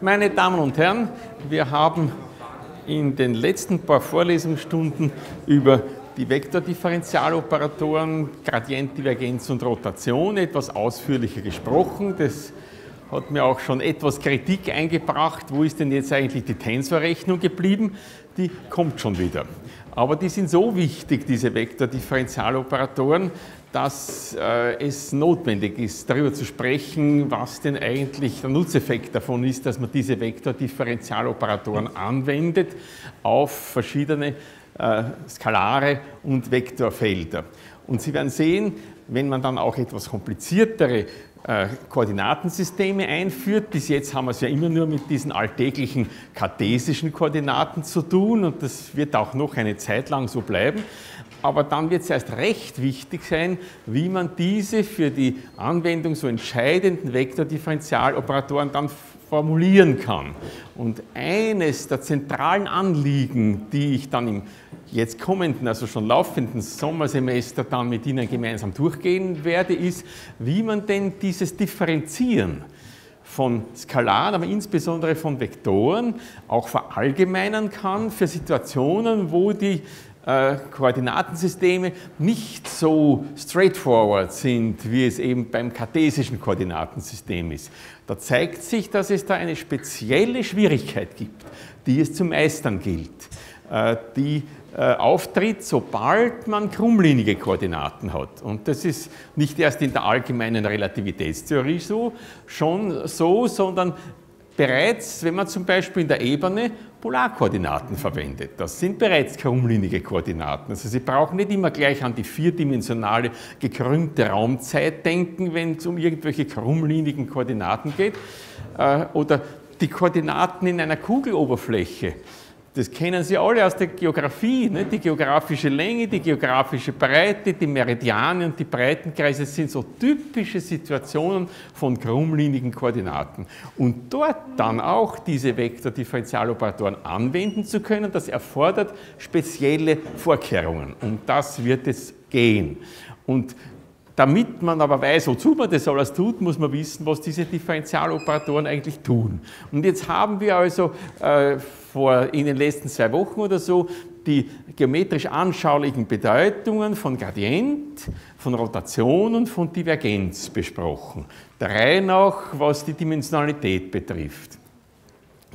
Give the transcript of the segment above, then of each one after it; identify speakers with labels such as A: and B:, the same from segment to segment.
A: Meine Damen und Herren, wir haben in den letzten paar Vorlesungsstunden über die Vektordifferentialoperatoren, Gradient, Divergenz und Rotation etwas ausführlicher gesprochen. Das hat mir auch schon etwas Kritik eingebracht. Wo ist denn jetzt eigentlich die Tensorrechnung geblieben? Die kommt schon wieder. Aber die sind so wichtig, diese Vektordifferentialoperatoren, dass äh, es notwendig ist, darüber zu sprechen, was denn eigentlich der Nutzeffekt davon ist, dass man diese Vektordifferentialoperatoren anwendet auf verschiedene äh, Skalare und Vektorfelder. Und Sie werden sehen, wenn man dann auch etwas kompliziertere äh, Koordinatensysteme einführt. Bis jetzt haben wir es ja immer nur mit diesen alltäglichen kartesischen Koordinaten zu tun und das wird auch noch eine Zeit lang so bleiben. Aber dann wird es erst recht wichtig sein, wie man diese für die Anwendung so entscheidenden Vektordifferentialoperatoren dann formulieren kann. Und eines der zentralen Anliegen, die ich dann im jetzt kommenden, also schon laufenden Sommersemester dann mit Ihnen gemeinsam durchgehen werde, ist, wie man denn dieses Differenzieren von Skalaren, aber insbesondere von Vektoren auch verallgemeinern kann für Situationen, wo die äh, Koordinatensysteme nicht so straightforward sind, wie es eben beim kartesischen Koordinatensystem ist. Da zeigt sich, dass es da eine spezielle Schwierigkeit gibt, die es zu meistern gilt, äh, die äh, auftritt, sobald man krummlinige Koordinaten hat. Und das ist nicht erst in der allgemeinen Relativitätstheorie so, schon so, sondern bereits, wenn man zum Beispiel in der Ebene Polarkoordinaten verwendet. Das sind bereits krummlinige Koordinaten. Also Sie brauchen nicht immer gleich an die vierdimensionale gekrümmte Raumzeit denken, wenn es um irgendwelche krummlinigen Koordinaten geht. Äh, oder die Koordinaten in einer Kugeloberfläche das kennen Sie alle aus der Geografie. Ne? Die geografische Länge, die geografische Breite, die Meridiane und die Breitenkreise sind so typische Situationen von krummlinigen Koordinaten. Und dort dann auch diese Vektordifferentialoperatoren anwenden zu können, das erfordert spezielle Vorkehrungen. Um das wird es gehen. Und damit man aber weiß, wozu man das alles tut, muss man wissen, was diese Differentialoperatoren eigentlich tun. Und jetzt haben wir also äh, vor in den letzten zwei Wochen oder so die geometrisch anschaulichen Bedeutungen von Gradient, von Rotation und von Divergenz besprochen. Der Reihe nach, was die Dimensionalität betrifft.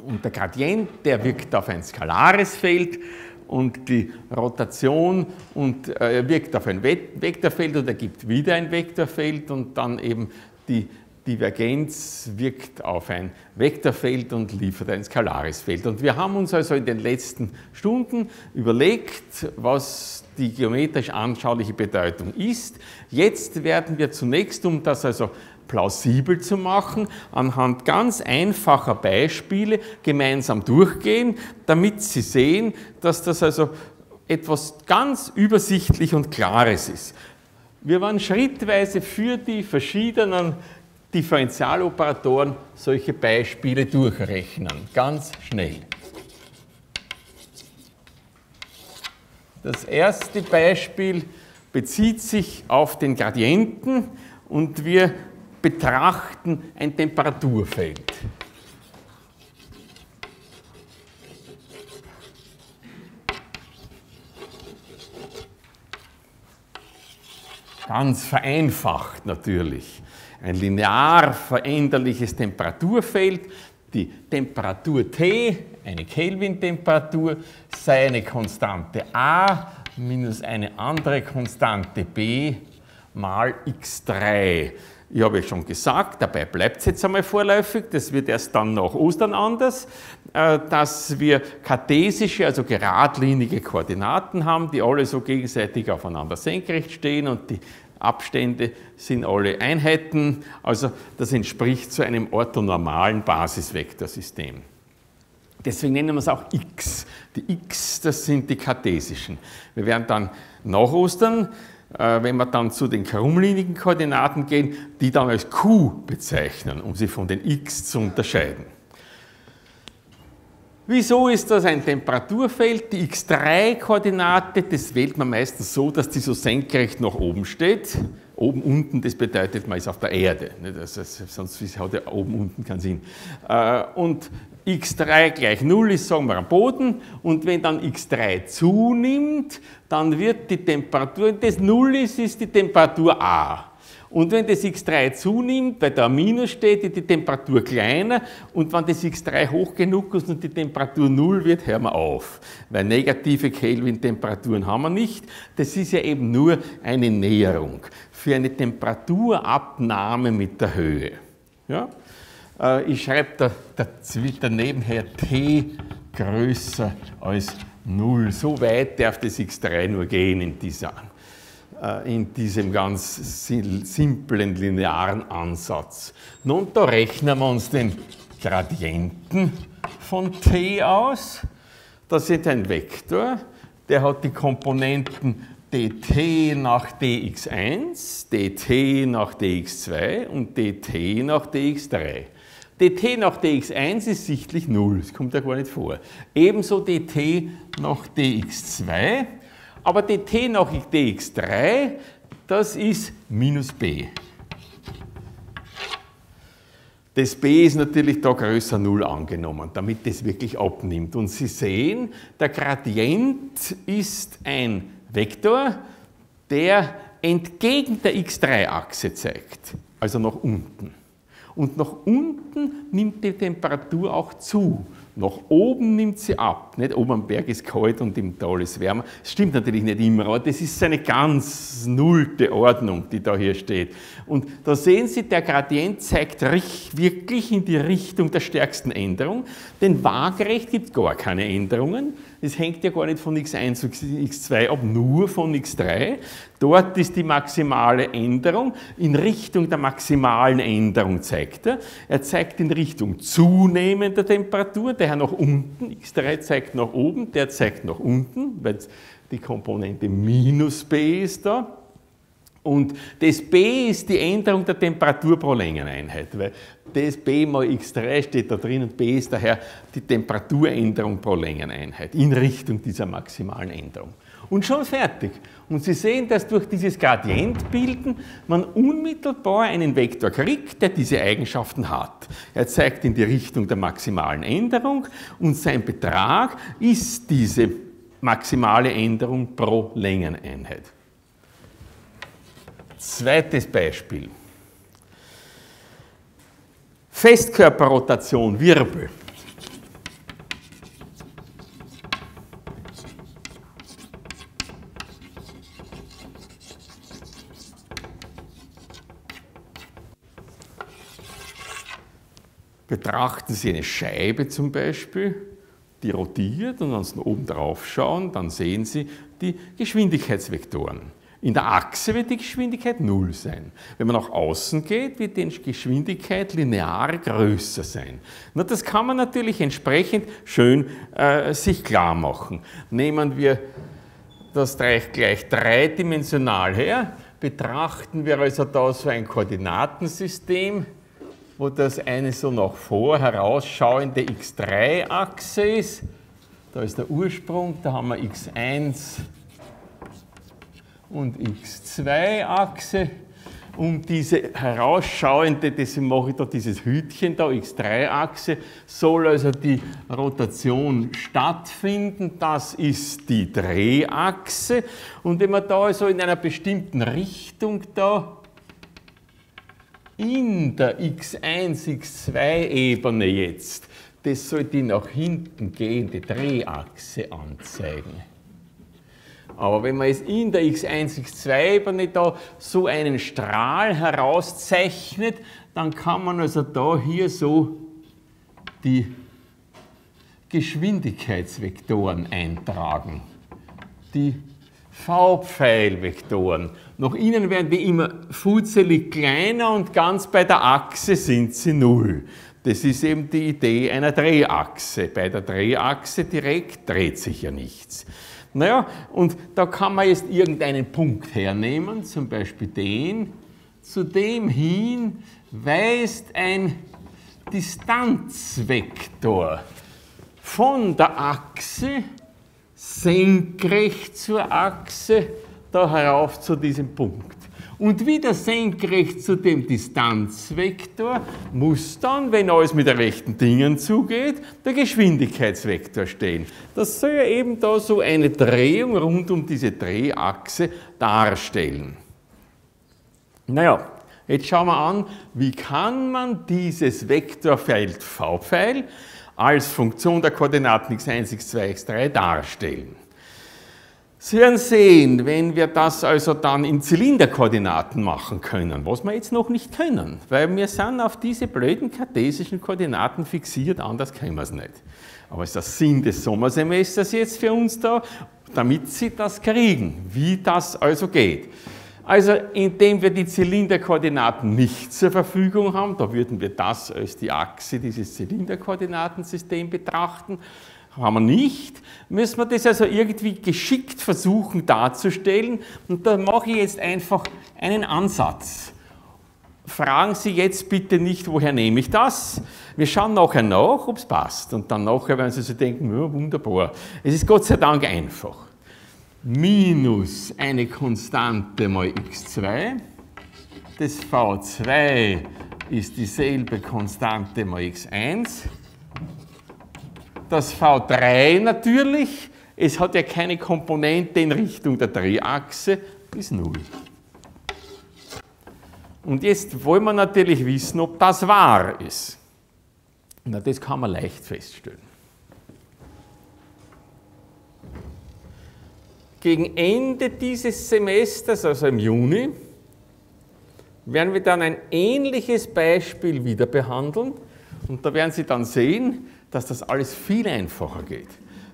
A: Und der Gradient, der wirkt auf ein skalares Feld und die Rotation und äh, wirkt auf ein Vektorfeld und ergibt wieder ein Vektorfeld und dann eben die Divergenz wirkt auf ein Vektorfeld und liefert ein skalares Feld. Und wir haben uns also in den letzten Stunden überlegt, was die geometrisch anschauliche Bedeutung ist. Jetzt werden wir zunächst, um das also plausibel zu machen, anhand ganz einfacher Beispiele gemeinsam durchgehen, damit Sie sehen, dass das also etwas ganz übersichtlich und Klares ist. Wir werden schrittweise für die verschiedenen Differentialoperatoren solche Beispiele durchrechnen, ganz schnell. Das erste Beispiel bezieht sich auf den Gradienten und wir betrachten ein Temperaturfeld. Ganz vereinfacht natürlich. Ein linear veränderliches Temperaturfeld. Die Temperatur T, eine Kelvin-Temperatur, sei eine Konstante A minus eine andere Konstante B mal x3. Ich habe schon gesagt, dabei bleibt es jetzt einmal vorläufig, das wird erst dann nach Ostern anders, äh, dass wir kartesische, also geradlinige Koordinaten haben, die alle so gegenseitig aufeinander senkrecht stehen und die Abstände sind alle Einheiten, also das entspricht zu einem orthonormalen Basisvektorsystem. Deswegen nennen wir es auch x. Die x, das sind die kartesischen. Wir werden dann nach Ostern wenn wir dann zu den krummlinigen Koordinaten gehen, die dann als Q bezeichnen, um sie von den x zu unterscheiden. Wieso ist das ein Temperaturfeld? Die x3-Koordinate, das wählt man meistens so, dass die so senkrecht nach oben steht. Oben, unten, das bedeutet, man ist auf der Erde. Das ist, sonst hat ja oben, unten keinen Sinn. Äh, und x3 gleich 0 ist, sagen wir, am Boden. Und wenn dann x3 zunimmt, dann wird die Temperatur, das 0 ist, ist die Temperatur A. Und wenn das X3 zunimmt, weil da ein Minus steht, ist die Temperatur kleiner. Und wenn das X3 hoch genug ist und die Temperatur 0 wird, hören wir auf. Weil negative Kelvin-Temperaturen haben wir nicht. Das ist ja eben nur eine Näherung für eine Temperaturabnahme mit der Höhe. Ja? Äh, ich schreibe da, da, daneben her T größer als 0. So weit darf das X3 nur gehen in, dieser, äh, in diesem ganz simplen linearen Ansatz. Nun, da rechnen wir uns den Gradienten von T aus. Das ist ein Vektor, der hat die Komponenten dt nach dx1, dt nach dx2 und dt nach dx3 dt nach dx1 ist sichtlich 0, das kommt ja gar nicht vor. Ebenso dt nach dx2, aber dt nach dx3, das ist minus b. Das b ist natürlich da größer 0 angenommen, damit das wirklich abnimmt. Und Sie sehen, der Gradient ist ein Vektor, der entgegen der x3-Achse zeigt, also nach unten. Und nach unten nimmt die Temperatur auch zu. Nach oben nimmt sie ab. Nicht oben am Berg ist kalt und im Tal ist wärmer. Das stimmt natürlich nicht immer, aber das ist eine ganz nullte Ordnung, die da hier steht. Und da sehen Sie, der Gradient zeigt wirklich in die Richtung der stärksten Änderung, denn waagerecht gibt es gar keine Änderungen. Es hängt ja gar nicht von x1 zu x2 ab, nur von x3. Dort ist die maximale Änderung. In Richtung der maximalen Änderung zeigt er. Er zeigt in Richtung zunehmender Temperatur, der nach unten. x3 zeigt nach oben, der zeigt nach unten, weil die Komponente minus b ist da. Und das b ist die Änderung der Temperatur pro Längeneinheit, weil das b mal x3 steht da drin und b ist daher die Temperaturänderung pro Längeneinheit in Richtung dieser maximalen Änderung. Und schon fertig. Und Sie sehen, dass durch dieses Gradientbilden man unmittelbar einen Vektor kriegt, der diese Eigenschaften hat. Er zeigt in die Richtung der maximalen Änderung und sein Betrag ist diese maximale Änderung pro Längeneinheit. Zweites Beispiel. Festkörperrotation, Wirbel. Betrachten Sie eine Scheibe zum Beispiel, die rotiert und wenn Sie oben drauf schauen, dann sehen Sie die Geschwindigkeitsvektoren. In der Achse wird die Geschwindigkeit 0 sein. Wenn man nach außen geht, wird die Geschwindigkeit linear größer sein. Na, das kann man natürlich entsprechend schön äh, sich klar machen. Nehmen wir das gleich, gleich dreidimensional her, betrachten wir also da so ein Koordinatensystem, wo das eine so nach vor herausschauende x3-Achse ist. Da ist der Ursprung, da haben wir x1, und x2-Achse. Um diese herausschauende, deswegen mache ich da dieses Hütchen da, x3-Achse, soll also die Rotation stattfinden. Das ist die Drehachse. Und wenn man da also in einer bestimmten Richtung da in der x1, x2-Ebene jetzt, das soll die nach hinten gehende Drehachse anzeigen. Aber wenn man jetzt in der x1, x2-Ebene da so einen Strahl herauszeichnet, dann kann man also da hier so die Geschwindigkeitsvektoren eintragen. Die V-Pfeilvektoren. Nach innen werden die immer fußelig kleiner und ganz bei der Achse sind sie null. Das ist eben die Idee einer Drehachse. Bei der Drehachse direkt dreht sich ja nichts. Naja, und da kann man jetzt irgendeinen Punkt hernehmen, zum Beispiel den, zu dem hin weist ein Distanzvektor von der Achse senkrecht zur Achse da herauf zu diesem Punkt. Und wieder senkrecht zu dem Distanzvektor muss dann, wenn alles mit rechten Dingen zugeht, der Geschwindigkeitsvektor stehen. Das soll ja eben da so eine Drehung rund um diese Drehachse darstellen. Naja, jetzt schauen wir an, wie kann man dieses Vektorfeld V-Pfeil als Funktion der Koordinaten x1, x2, x3 darstellen. Sie werden sehen, wenn wir das also dann in Zylinderkoordinaten machen können, was wir jetzt noch nicht können, weil wir sind auf diese blöden kartesischen Koordinaten fixiert, anders können wir es nicht. Aber es ist der Sinn des Sommersemesters jetzt für uns da, damit Sie das kriegen, wie das also geht. Also indem wir die Zylinderkoordinaten nicht zur Verfügung haben, da würden wir das als die Achse dieses Zylinderkoordinatensystems betrachten, haben wir nicht, müssen wir das also irgendwie geschickt versuchen darzustellen. Und da mache ich jetzt einfach einen Ansatz. Fragen Sie jetzt bitte nicht, woher nehme ich das? Wir schauen nachher nach, ob es passt. Und dann nachher werden Sie sich denken, ja, wunderbar. Es ist Gott sei Dank einfach. Minus eine Konstante mal x2. Das v2 ist dieselbe Konstante mal x1 das V3 natürlich, es hat ja keine Komponente in Richtung der Drehachse, ist 0. Und jetzt wollen wir natürlich wissen, ob das wahr ist. Na, das kann man leicht feststellen. Gegen Ende dieses Semesters, also im Juni, werden wir dann ein ähnliches Beispiel wieder behandeln. Und da werden Sie dann sehen, dass das alles viel einfacher geht,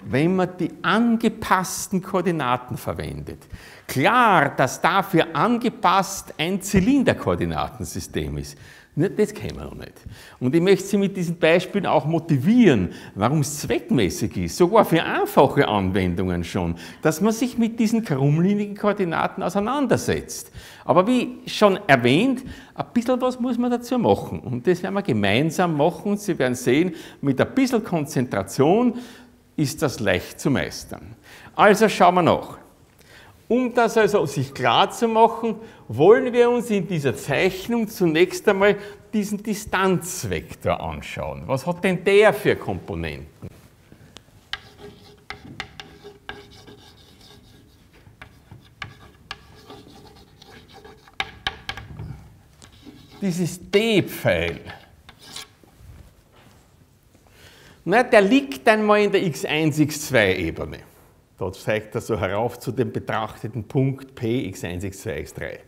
A: wenn man die angepassten Koordinaten verwendet. Klar, dass dafür angepasst ein Zylinderkoordinatensystem ist. Das kennen wir noch nicht. Und ich möchte Sie mit diesen Beispielen auch motivieren, warum es zweckmäßig ist, sogar für einfache Anwendungen schon, dass man sich mit diesen krummlinigen Koordinaten auseinandersetzt. Aber wie schon erwähnt, ein bisschen was muss man dazu machen. Und das werden wir gemeinsam machen. Sie werden sehen, mit ein bisschen Konzentration ist das leicht zu meistern. Also schauen wir nach. Um das also sich klar zu machen, wollen wir uns in dieser Zeichnung zunächst einmal diesen Distanzvektor anschauen. Was hat denn der für Komponenten? Dieses D-Pfeil, der liegt einmal in der x1, x2-Ebene. Da zeigt er so herauf zu dem betrachteten Punkt P, x1, x2, x3.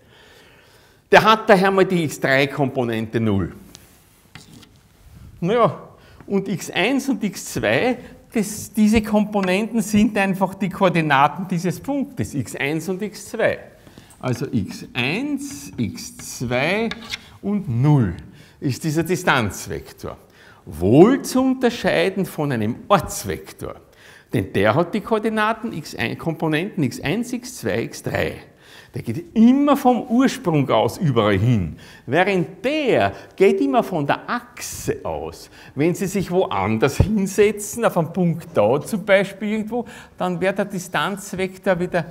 A: Der hat daher mal die x3-Komponente 0. Naja, und x1 und x2, das, diese Komponenten sind einfach die Koordinaten dieses Punktes, x1 und x2. Also x1, x2 und 0 ist dieser Distanzvektor. Wohl zu unterscheiden von einem Ortsvektor. Denn der hat die Koordinaten x1, Komponenten x1, x2, x3. Der geht immer vom Ursprung aus überall hin, während der geht immer von der Achse aus. Wenn Sie sich woanders hinsetzen, auf einem Punkt da zum Beispiel irgendwo, dann wäre der Distanzvektor wieder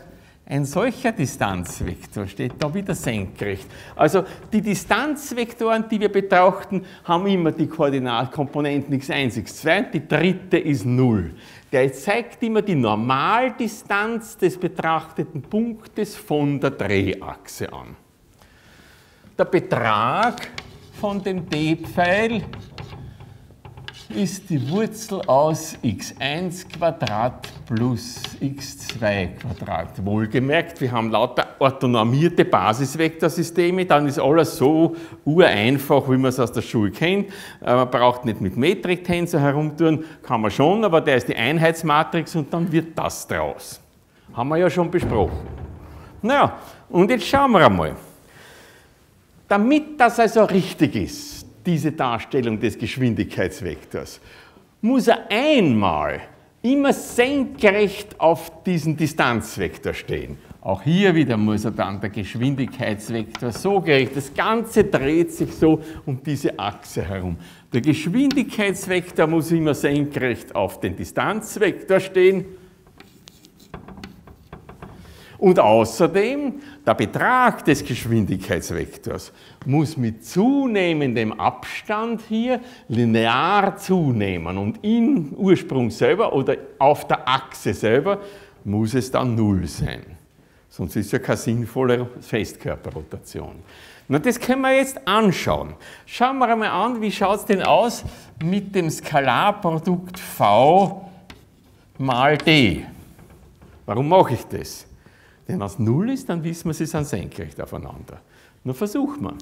A: ein solcher Distanzvektor steht da wieder senkrecht. Also die Distanzvektoren, die wir betrachten, haben immer die Koordinatkomponenten x1, x2, die dritte ist 0. Der zeigt immer die Normaldistanz des betrachteten Punktes von der Drehachse an. Der Betrag von dem D-Pfeil ist die Wurzel aus x1 plus x2 Wohlgemerkt, wir haben lauter autonomierte Basisvektorsysteme, dann ist alles so ureinfach, wie man es aus der Schule kennt. Äh, man braucht nicht mit Metriktensor herumtun, kann man schon, aber der ist die Einheitsmatrix und dann wird das draus. Haben wir ja schon besprochen. Naja, und jetzt schauen wir einmal. Damit das also richtig ist, diese Darstellung des Geschwindigkeitsvektors, muss er einmal immer senkrecht auf diesen Distanzvektor stehen. Auch hier wieder muss er dann der Geschwindigkeitsvektor so gerichtet. Das Ganze dreht sich so um diese Achse herum. Der Geschwindigkeitsvektor muss immer senkrecht auf den Distanzvektor stehen. Und außerdem, der Betrag des Geschwindigkeitsvektors muss mit zunehmendem Abstand hier linear zunehmen. Und im Ursprung selber oder auf der Achse selber muss es dann Null sein. Sonst ist ja keine sinnvolle Festkörperrotation. Na, das können wir jetzt anschauen. Schauen wir einmal an, wie schaut es denn aus mit dem Skalarprodukt v mal d. Warum mache ich das? Denn wenn es 0 ist, dann wissen wir, sie sind senkrecht aufeinander. Nur versucht man.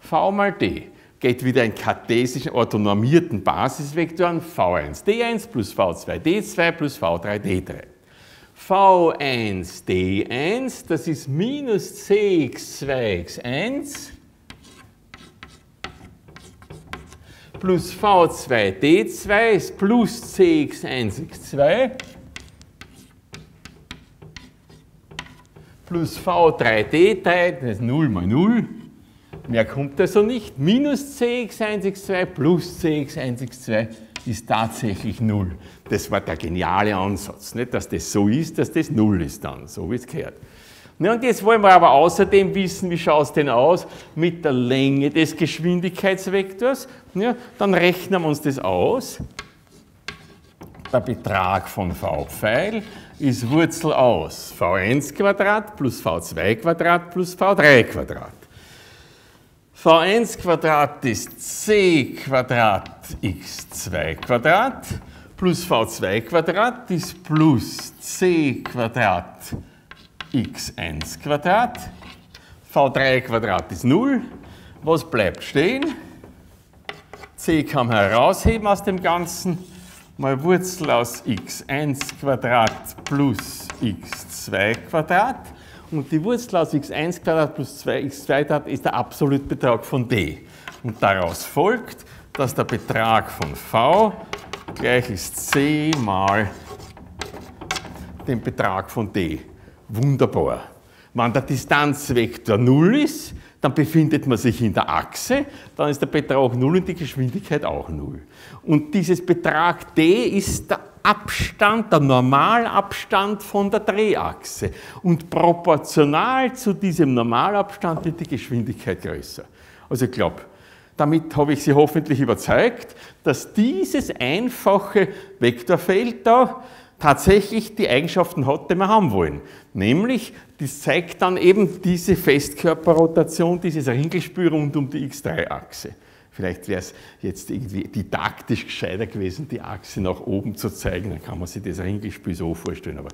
A: v mal d geht wieder in kartesischen orthonormierten Basisvektor an v1 d1 plus v2 d2 plus v3 d3. V1 D1, das ist minus Cx2 x1 plus V2 D2 ist plus Cx1 x2 plus V3 D3, das ist 0 mal 0. Mehr kommt also nicht. Minus Cx1 x2 plus Cx1 x2 ist tatsächlich 0. Das war der geniale Ansatz, nicht? dass das so ist, dass das 0 ist dann, so wie es gehört. Ja, und jetzt wollen wir aber außerdem wissen, wie schaut es denn aus mit der Länge des Geschwindigkeitsvektors. Ja, dann rechnen wir uns das aus. Der Betrag von v-Pfeil ist Wurzel aus v1 Quadrat plus v2 Quadrat plus v3 Quadrat v1 Quadrat ist c Quadrat x2 Quadrat plus v2 Quadrat ist plus c Quadrat x1 Quadrat. v3 Quadrat ist 0. Was bleibt stehen? c kann man herausheben aus dem Ganzen. Mal Wurzel aus x1 Quadrat plus x2 Quadrat und die Wurzel aus x1 plus 2x2 ist der Absolutbetrag von d. Und daraus folgt, dass der Betrag von v gleich ist c mal den Betrag von d. Wunderbar. Wenn der Distanzvektor 0 ist, dann befindet man sich in der Achse, dann ist der Betrag 0 und die Geschwindigkeit auch 0. Und dieses Betrag d ist der Abstand, der Normalabstand von der Drehachse. Und proportional zu diesem Normalabstand wird die Geschwindigkeit größer. Also ich glaube, damit habe ich Sie hoffentlich überzeugt, dass dieses einfache Vektorfeld da tatsächlich die Eigenschaften hat, die wir haben wollen. Nämlich, das zeigt dann eben diese Festkörperrotation, dieses Ringelspiel rund um die X3-Achse. Vielleicht wäre es jetzt irgendwie didaktisch gescheiter gewesen, die Achse nach oben zu zeigen, dann kann man sich das Ringelspiel so vorstellen, aber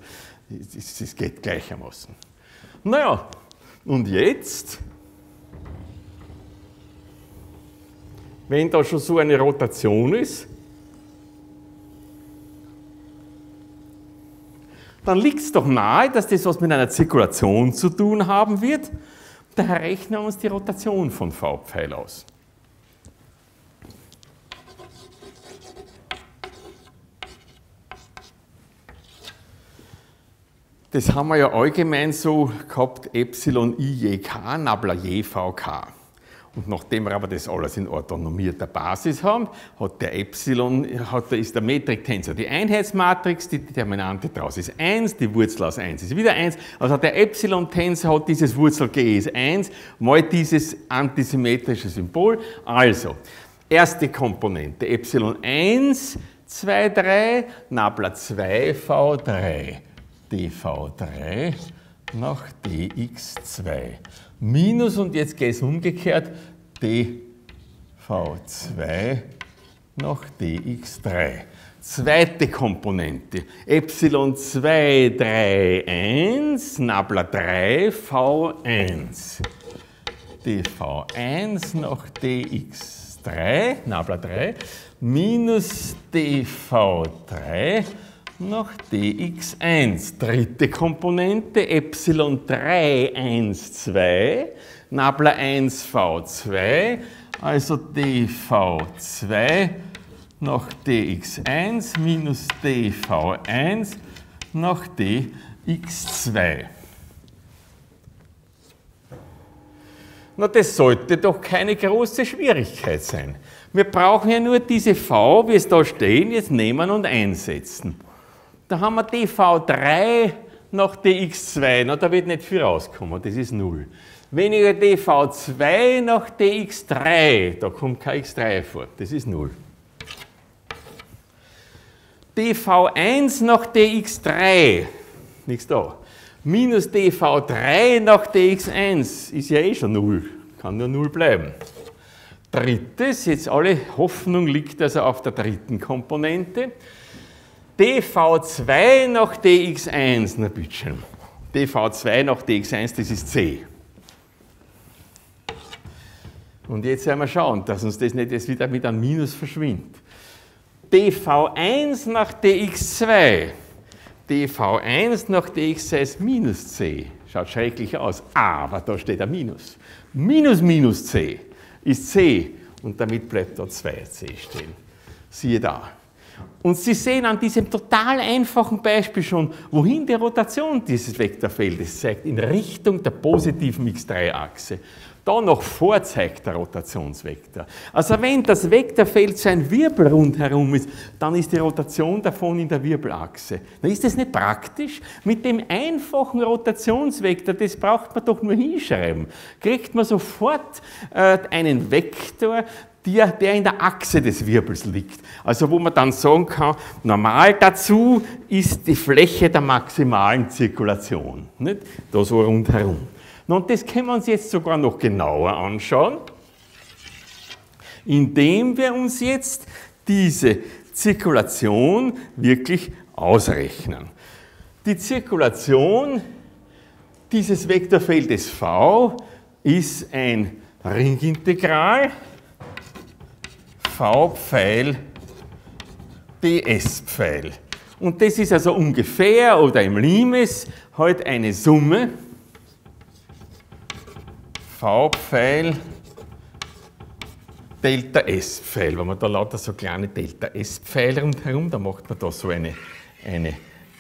A: es geht gleichermaßen. Naja, und jetzt, wenn da schon so eine Rotation ist, dann liegt es doch nahe, dass das was mit einer Zirkulation zu tun haben wird. Daher rechnen wir uns die Rotation von V-Pfeil aus. Das haben wir ja allgemein so gehabt, Epsilon IJK, Nabla JVK. Und nachdem wir aber das alles in autonomierter Basis haben, hat der Epsilon, hat, ist der Metriktensor die Einheitsmatrix, die Determinante daraus ist 1, die Wurzel aus 1 ist wieder 1. Also der Epsilon-Tensor hat dieses Wurzel G ist 1, mal dieses antisymmetrische Symbol. Also, erste Komponente, Epsilon 1, 2, 3, Nabla 2, V3 dv3 nach dx2 minus, und jetzt geht es umgekehrt, dv2 nach dx3. Zweite Komponente, Epsilon 2, 3, 1, Nabla 3, V1. dv1 nach dx3, Nabla 3, minus dv3 nach dx1. Dritte Komponente, Epsilon 3, 1, 2, Nabla 1, V2, Also dv2 nach dx1 minus dv1 nach dx2. Na, das sollte doch keine große Schwierigkeit sein. Wir brauchen ja nur diese v, wie es da stehen, jetzt nehmen und einsetzen. Da haben wir dv3 nach dx2, na, da wird nicht viel rauskommen, das ist 0. Weniger dv2 nach dx3, da kommt kein x3 vor, das ist 0 dv1 nach dx3, nichts da, minus dv3 nach dx1 ist ja eh schon 0, kann nur 0 bleiben. Drittes, jetzt alle Hoffnung liegt also auf der dritten Komponente. dv2 nach dx1, na bitte dv2 nach dx1, das ist c. Und jetzt werden wir schauen, dass uns das nicht jetzt wieder mit einem Minus verschwindet dv1 nach dx2. dv1 nach dx2 ist minus c. Schaut schrecklich aus, aber da steht ein Minus. Minus minus c ist c und damit bleibt dort 2c stehen. Siehe da. Und Sie sehen an diesem total einfachen Beispiel schon, wohin die Rotation dieses Vektorfeldes zeigt, in Richtung der positiven x3-Achse da noch vorzeigt der Rotationsvektor. Also wenn das Vektorfeld so ein Wirbel rundherum ist, dann ist die Rotation davon in der Wirbelachse. Dann ist das nicht praktisch? Mit dem einfachen Rotationsvektor, das braucht man doch nur hinschreiben, kriegt man sofort äh, einen Vektor, der, der in der Achse des Wirbels liegt. Also wo man dann sagen kann, normal dazu ist die Fläche der maximalen Zirkulation. Nicht? Da so rundherum. Und das können wir uns jetzt sogar noch genauer anschauen, indem wir uns jetzt diese Zirkulation wirklich ausrechnen. Die Zirkulation dieses Vektorfeldes v ist ein Ringintegral v-Pfeil ds-Pfeil. Und das ist also ungefähr oder im Limes halt eine Summe V-Pfeil Delta S-Pfeil. Wenn man da lauter so kleine Delta S-Pfeile rundherum, dann macht man da so eine, eine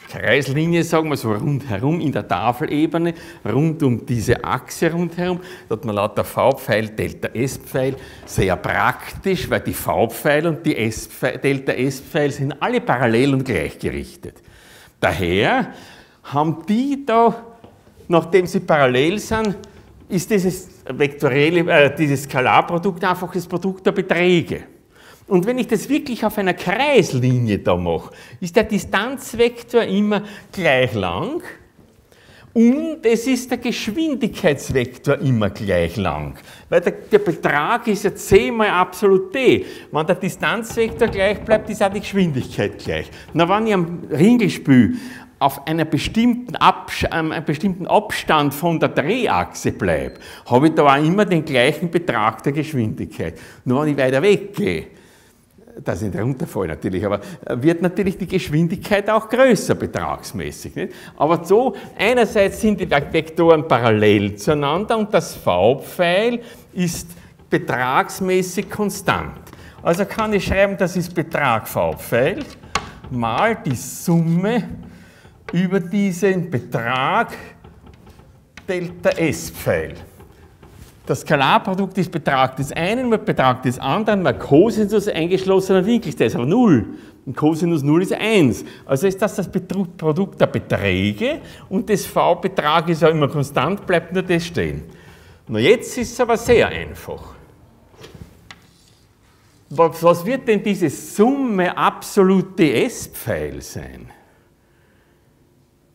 A: Kreislinie, sagen wir so rundherum in der Tafelebene, rund um diese Achse rundherum. Da hat man lauter V-Pfeil, Delta S-Pfeil. Sehr praktisch, weil die V-Pfeil und die S Delta S-Pfeil sind alle parallel und gleichgerichtet. Daher haben die da, nachdem sie parallel sind, ist dieses vektorielle, äh, dieses Skalarprodukt einfach das Produkt der Beträge. Und wenn ich das wirklich auf einer Kreislinie da mache, ist der Distanzvektor immer gleich lang und es ist der Geschwindigkeitsvektor immer gleich lang. Weil der, der, Betrag ist ja c mal absolut d. Wenn der Distanzvektor gleich bleibt, ist auch die Geschwindigkeit gleich. Na, wenn ich am Ringelspiel auf einer bestimmten, ähm, einem bestimmten Abstand von der Drehachse bleibe, habe ich da auch immer den gleichen Betrag der Geschwindigkeit. Nur wenn ich weiter weggehe, dass ich nicht runterfalle natürlich, aber äh, wird natürlich die Geschwindigkeit auch größer betragsmäßig. Nicht? Aber so, einerseits sind die Vektoren parallel zueinander und das V-Pfeil ist betragsmäßig konstant. Also kann ich schreiben, das ist Betrag V-Pfeil mal die Summe über diesen Betrag Delta S-Pfeil. Das Skalarprodukt ist Betrag des einen mal Betrag des anderen mal Cosinus eingeschlossener Winkel ist aber 0. Und Cosinus 0 ist 1. Also ist das das Produkt der Beträge und das V-Betrag ist ja immer konstant, bleibt nur das stehen. Na jetzt ist es aber sehr einfach. Was wird denn diese Summe absolut ds-Pfeil sein?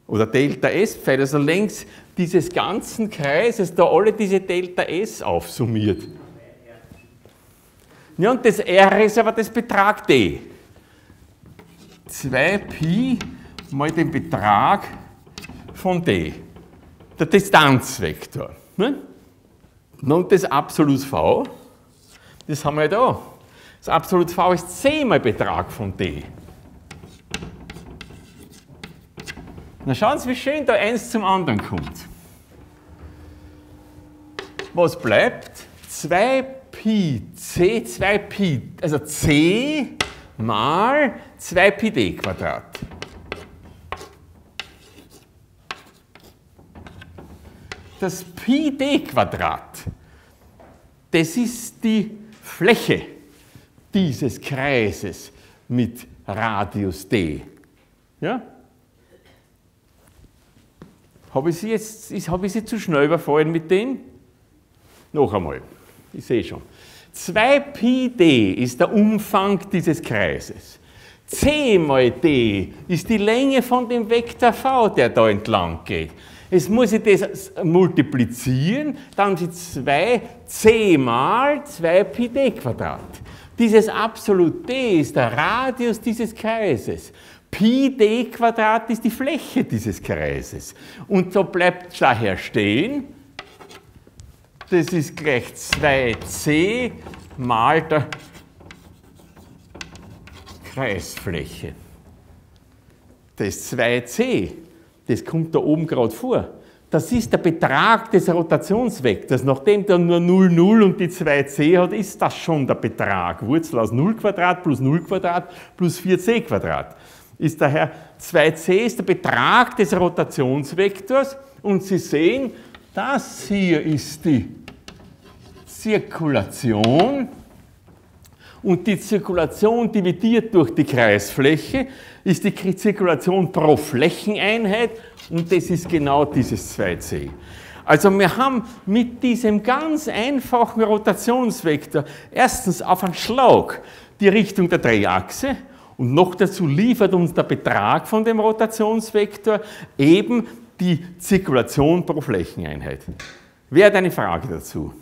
A: Oder Delta S-Pfeil, also längs dieses ganzen Kreises, da alle diese Delta S aufsummiert. Ja, und das R ist aber das Betrag D. 2Pi mal den Betrag von D. Der Distanzvektor. Ne? Und das Absolut V, das haben wir da. Das Absolut V ist C mal Betrag von D. Na schauen Sie, wie schön da eins zum anderen kommt. Was bleibt? 2π Pi c 2 Pi, also c mal 2 Pi d Quadrat. Das Pi d Quadrat, das ist die Fläche dieses Kreises mit Radius d. Ja? Habe ich Sie jetzt habe ich Sie zu schnell überfallen mit denen? Noch einmal, ich sehe schon. 2πd ist der Umfang dieses Kreises. c mal d ist die Länge von dem Vektor v, der da entlang geht. Jetzt muss ich das multiplizieren, dann sind 2c mal 2πd Quadrat. Dieses absolut d ist der Radius dieses Kreises. Pi d ist die Fläche dieses Kreises. Und so bleibt daher stehen, das ist gleich 2c mal der Kreisfläche. Das 2c, das kommt da oben gerade vor. Das ist der Betrag des Rotationsvektors. Nachdem der nur 0, 0 und die 2c hat, ist das schon der Betrag. Wurzel aus 0 Quadrat plus 0 Quadrat plus 4c Quadrat. Ist daher 2c ist der Betrag des Rotationsvektors und Sie sehen, das hier ist die Zirkulation und die Zirkulation dividiert durch die Kreisfläche ist die Zirkulation pro Flächeneinheit und das ist genau dieses 2c. Also wir haben mit diesem ganz einfachen Rotationsvektor erstens auf einen Schlag die Richtung der Drehachse und noch dazu liefert uns der Betrag von dem Rotationsvektor eben die Zirkulation pro Flächeneinheit. Wer hat eine Frage dazu?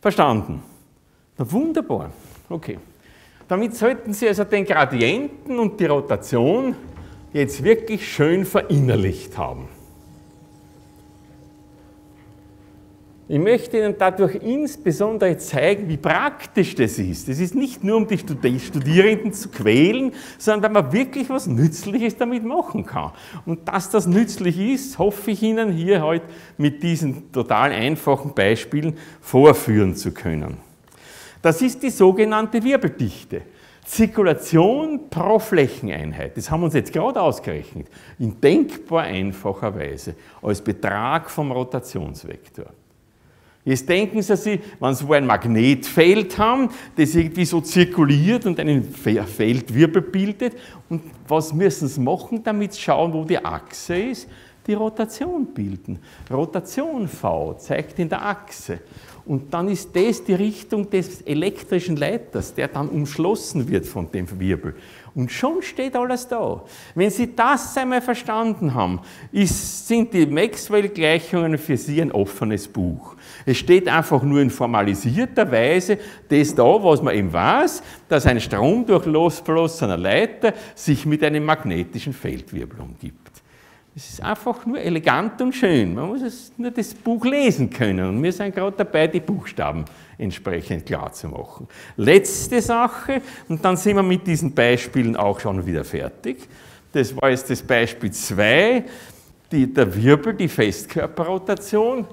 A: Verstanden? Na wunderbar. Okay. Damit sollten Sie also den Gradienten und die Rotation jetzt wirklich schön verinnerlicht haben. Ich möchte Ihnen dadurch insbesondere zeigen, wie praktisch das ist. Es ist nicht nur, um die Studierenden zu quälen, sondern weil man wirklich was Nützliches damit machen kann. Und dass das nützlich ist, hoffe ich Ihnen hier heute mit diesen total einfachen Beispielen vorführen zu können. Das ist die sogenannte Wirbeldichte. Zirkulation pro Flächeneinheit, das haben wir uns jetzt gerade ausgerechnet, in denkbar einfacher Weise, als Betrag vom Rotationsvektor. Jetzt denken Sie sich, wenn Sie ein Magnetfeld haben, das irgendwie so zirkuliert und einen Feldwirbel bildet, und was müssen Sie machen, damit Sie schauen, wo die Achse ist? Die Rotation bilden. Rotation V zeigt in der Achse. Und dann ist das die Richtung des elektrischen Leiters, der dann umschlossen wird von dem Wirbel. Und schon steht alles da. Wenn Sie das einmal verstanden haben, ist, sind die Maxwell-Gleichungen für Sie ein offenes Buch. Es steht einfach nur in formalisierter Weise das da, was man eben weiß, dass ein Stromdurchfluss einer Leiter sich mit einem magnetischen Feldwirbel umgibt. Es ist einfach nur elegant und schön. Man muss es nur das Buch lesen können. Und wir sind gerade dabei, die Buchstaben entsprechend klar zu machen. Letzte Sache, und dann sind wir mit diesen Beispielen auch schon wieder fertig. Das war jetzt das Beispiel 2, der Wirbel, die Festkörperrotation.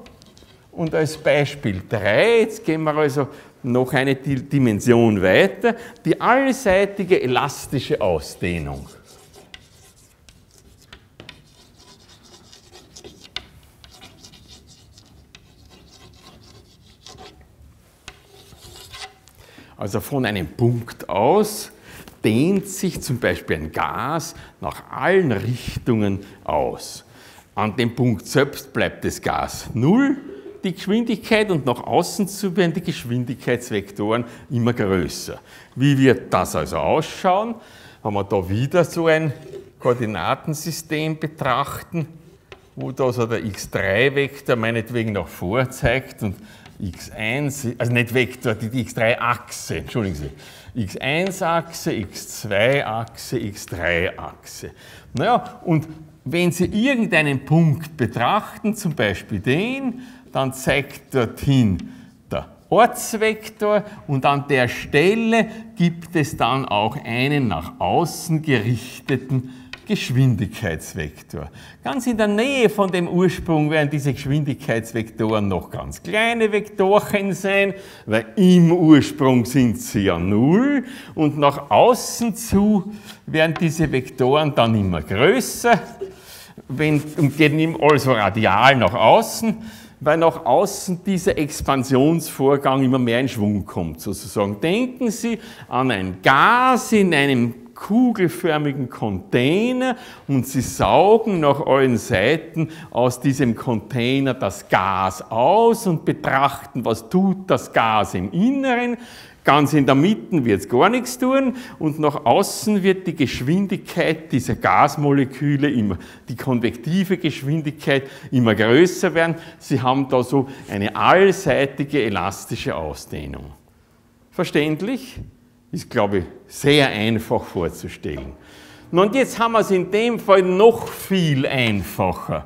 A: Und als Beispiel 3, jetzt gehen wir also noch eine Dimension weiter, die allseitige elastische Ausdehnung. Also von einem Punkt aus dehnt sich zum Beispiel ein Gas nach allen Richtungen aus. An dem Punkt selbst bleibt das Gas null, die Geschwindigkeit, und nach außen zu werden die Geschwindigkeitsvektoren immer größer. Wie wird das also ausschauen? Wenn wir da wieder so ein Koordinatensystem betrachten, wo da so der x3-Vektor meinetwegen nach vor zeigt und x1, also nicht Vektor, die, die x3-Achse, entschuldigen Sie, x1-Achse, x2-Achse, x3-Achse. Naja, und wenn Sie irgendeinen Punkt betrachten, zum Beispiel den, dann zeigt dorthin der Ortsvektor und an der Stelle gibt es dann auch einen nach außen gerichteten Geschwindigkeitsvektor. Ganz in der Nähe von dem Ursprung werden diese Geschwindigkeitsvektoren noch ganz kleine Vektorchen sein, weil im Ursprung sind sie ja null und nach außen zu werden diese Vektoren dann immer größer wenn, und gehen also radial nach außen, weil nach außen dieser Expansionsvorgang immer mehr in Schwung kommt, sozusagen. Denken Sie an ein Gas in einem kugelförmigen Container und Sie saugen nach allen Seiten aus diesem Container das Gas aus und betrachten, was tut das Gas im Inneren. Ganz in der Mitte wird es gar nichts tun und nach außen wird die Geschwindigkeit dieser Gasmoleküle immer, die konvektive Geschwindigkeit immer größer werden. Sie haben da so eine allseitige elastische Ausdehnung. Verständlich? Ist, glaube ich, sehr einfach vorzustellen. Und jetzt haben wir es in dem Fall noch viel einfacher.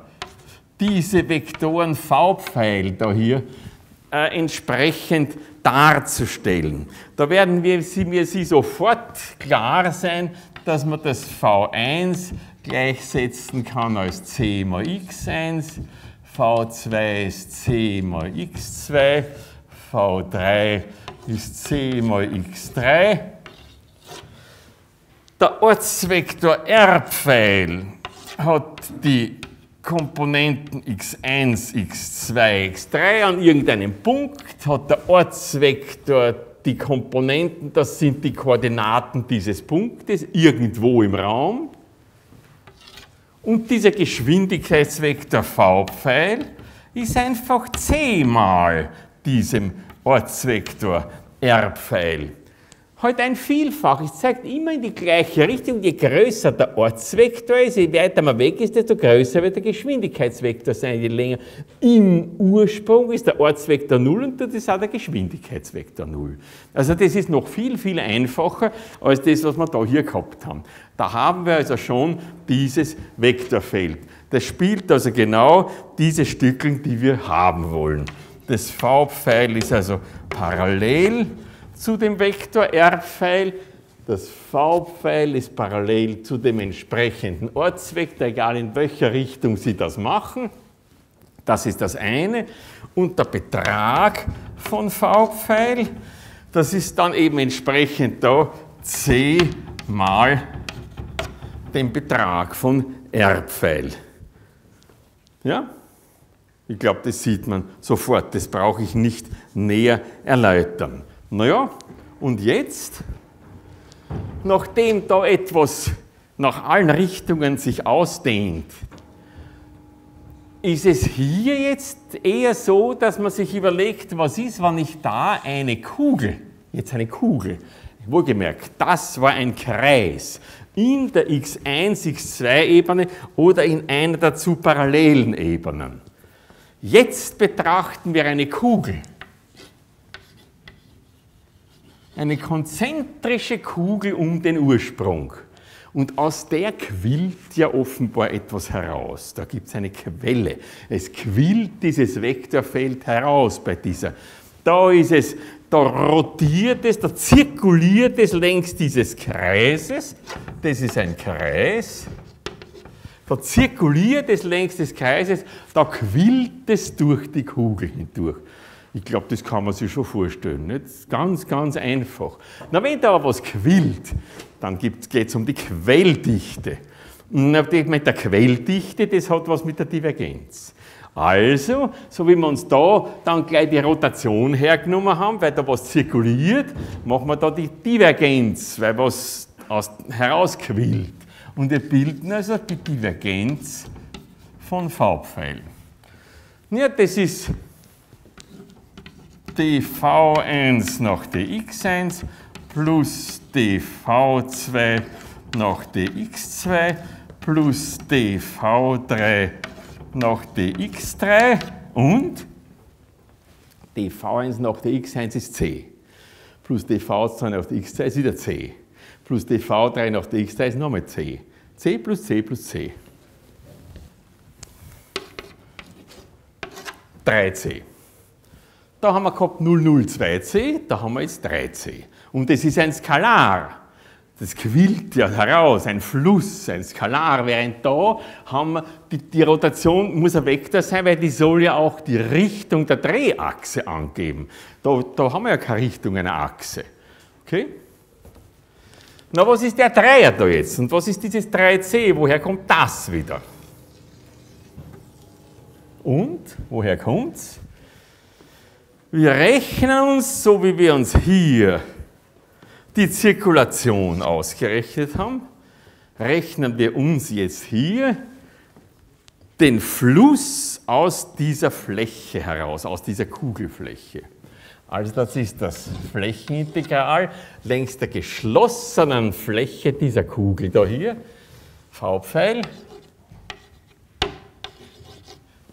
A: Diese Vektoren V-Pfeil da hier äh, entsprechend darzustellen. Da werden wir sie, mir sie sofort klar sein, dass man das V1 gleichsetzen kann als c mal x1, V2 ist c mal x2, V3 ist c mal x3. Der Ortsvektor R-Pfeil hat die Komponenten x1, x2, x3 an irgendeinem Punkt hat der Ortsvektor die Komponenten, das sind die Koordinaten dieses Punktes, irgendwo im Raum. Und dieser Geschwindigkeitsvektor v-Pfeil ist einfach c mal diesem Ortsvektor r-Pfeil halt ein Vielfach. Es zeigt immer in die gleiche Richtung. Je größer der Ortsvektor ist, je weiter man weg ist, desto größer wird der Geschwindigkeitsvektor sein, je länger. Im Ursprung ist der Ortsvektor 0 und das ist auch der Geschwindigkeitsvektor 0. Also das ist noch viel, viel einfacher als das, was wir da hier gehabt haben. Da haben wir also schon dieses Vektorfeld. Das spielt also genau diese Stückeln, die wir haben wollen. Das V-Pfeil ist also parallel zu dem Vektor R-Pfeil. Das V-Pfeil ist parallel zu dem entsprechenden Ortsvektor, egal in welcher Richtung Sie das machen. Das ist das eine. Und der Betrag von V-Pfeil, das ist dann eben entsprechend da c mal den Betrag von R-Pfeil. Ja? Ich glaube, das sieht man sofort. Das brauche ich nicht näher erläutern. Naja, und jetzt, nachdem da etwas nach allen Richtungen sich ausdehnt, ist es hier jetzt eher so, dass man sich überlegt, was ist, wenn ich da eine Kugel, jetzt eine Kugel, wohlgemerkt, das war ein Kreis in der x1, x2-Ebene oder in einer der zu parallelen Ebenen. Jetzt betrachten wir eine Kugel eine konzentrische Kugel um den Ursprung. Und aus der quillt ja offenbar etwas heraus. Da gibt es eine Quelle. Es quillt dieses Vektorfeld heraus bei dieser. Da ist es, da rotiert es, da zirkuliert es längs dieses Kreises. Das ist ein Kreis. Da zirkuliert es längs des Kreises, da quillt es durch die Kugel hindurch. Ich glaube, das kann man sich schon vorstellen. Nicht? Ganz, ganz einfach. Na, wenn da was quillt, dann geht es um die Quelldichte. Und mit der Quelldichte, das hat was mit der Divergenz. Also, so wie wir uns da dann gleich die Rotation hergenommen haben, weil da was zirkuliert, machen wir da die Divergenz, weil was aus, herausquillt. Und wir bilden also die Divergenz von V-Pfeil. Ja, das ist dv1 nach dx1 plus dv2 nach dx2 plus dv3 nach dx3 und dv1 nach dx1 ist c. Plus dv2 nach dx2 ist wieder c. Plus dv3 nach dx3 ist nochmal c. c plus c plus c. 3c. Da haben wir gehabt 002c, da haben wir jetzt 3c. Und das ist ein Skalar. Das quillt ja heraus, ein Fluss, ein Skalar, während da haben wir, die, die Rotation muss ein Vektor sein, weil die soll ja auch die Richtung der Drehachse angeben. Da, da haben wir ja keine Richtung einer Achse. Okay? Na, was ist der Dreier da jetzt? Und was ist dieses 3c? Woher kommt das wieder? Und, woher kommt's? Wir rechnen uns, so wie wir uns hier die Zirkulation ausgerechnet haben, rechnen wir uns jetzt hier den Fluss aus dieser Fläche heraus, aus dieser Kugelfläche. Also das ist das Flächenintegral längs der geschlossenen Fläche dieser Kugel da hier, V-Pfeil,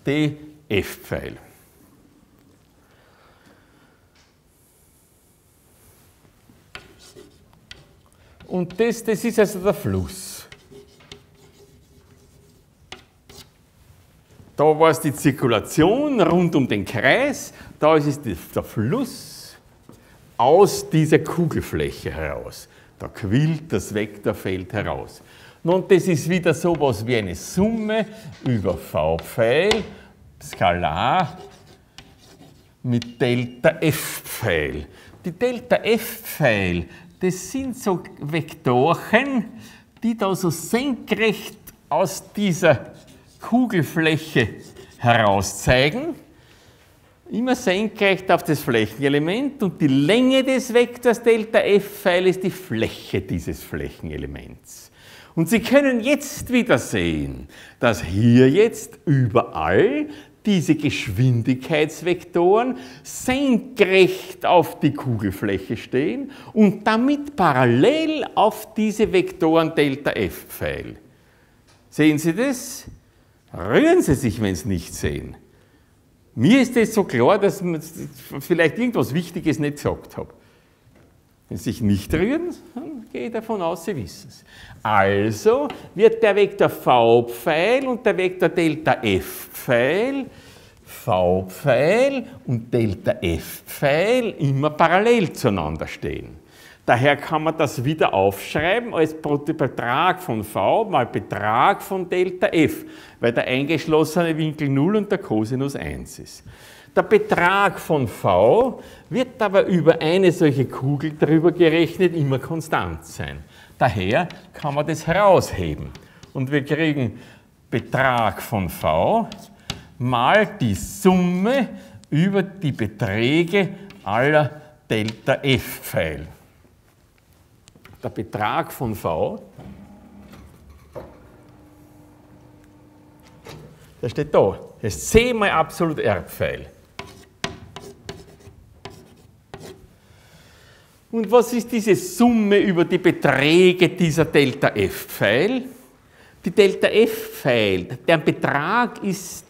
A: df-Pfeil. Und das, das ist also der Fluss. Da war es die Zirkulation rund um den Kreis, da ist es der Fluss aus dieser Kugelfläche heraus. Da quillt das Vektorfeld heraus. Nun, das ist wieder so etwas wie eine Summe über V-Pfeil, Skalar, mit Delta F-Pfeil. Die Delta F-Pfeil, das sind so Vektoren, die da so senkrecht aus dieser Kugelfläche heraus zeigen. Immer senkrecht auf das Flächenelement und die Länge des Vektors Delta F-Pfeil ist die Fläche dieses Flächenelements. Und Sie können jetzt wieder sehen, dass hier jetzt überall diese Geschwindigkeitsvektoren senkrecht auf die Kugelfläche stehen und damit parallel auf diese Vektoren Delta F Pfeil. Sehen Sie das? Rühren Sie sich, wenn Sie es nicht sehen. Mir ist es so klar, dass ich vielleicht irgendwas Wichtiges nicht gesagt habe. Wenn Sie sich nicht rühren, dann gehe davon aus, Sie wissen es. Also wird der Vektor V-Pfeil und der Vektor Delta F-Pfeil, V-Pfeil und Delta F-Pfeil immer parallel zueinander stehen. Daher kann man das wieder aufschreiben als Betrag von V mal Betrag von Delta F, weil der eingeschlossene Winkel 0 und der Cosinus 1 ist. Der Betrag von V wird aber über eine solche Kugel drüber gerechnet immer konstant sein. Daher kann man das herausheben. Und wir kriegen Betrag von V mal die Summe über die Beträge aller Delta F-Pfeil. Der Betrag von V, der steht da, das ist C mal absolut R-Pfeil. Und was ist diese Summe über die Beträge dieser Delta F-Pfeil? Die Delta F-Pfeil, der Betrag ist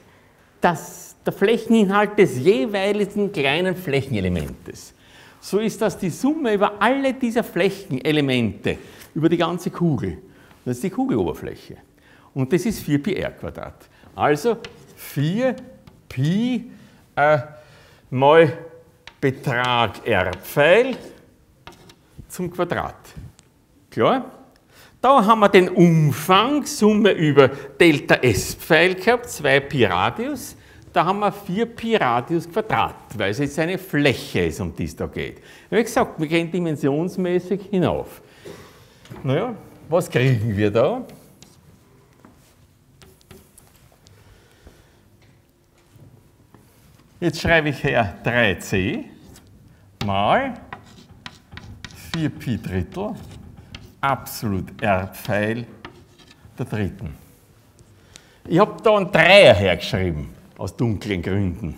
A: das, der Flächeninhalt des jeweiligen kleinen Flächenelementes. So ist das die Summe über alle dieser Flächenelemente, über die ganze Kugel. Das ist die Kugeloberfläche. Und das ist 4pi r Quadrat. Also 4 Pi äh, mal Betrag r Pfeil zum Quadrat. Klar? Da haben wir den Umfang, Summe über Delta S Pfeil gehabt, 2 Pi Radius. Da haben wir 4 Pi Radius Quadrat, weil es jetzt eine Fläche ist, um die es da geht. Habe gesagt, wir gehen dimensionsmäßig hinauf. Naja, was kriegen wir da? Jetzt schreibe ich her 3c mal 4 Pi Drittel, absolut R-Pfeil der dritten. Ich habe da einen Dreier hergeschrieben, aus dunklen Gründen.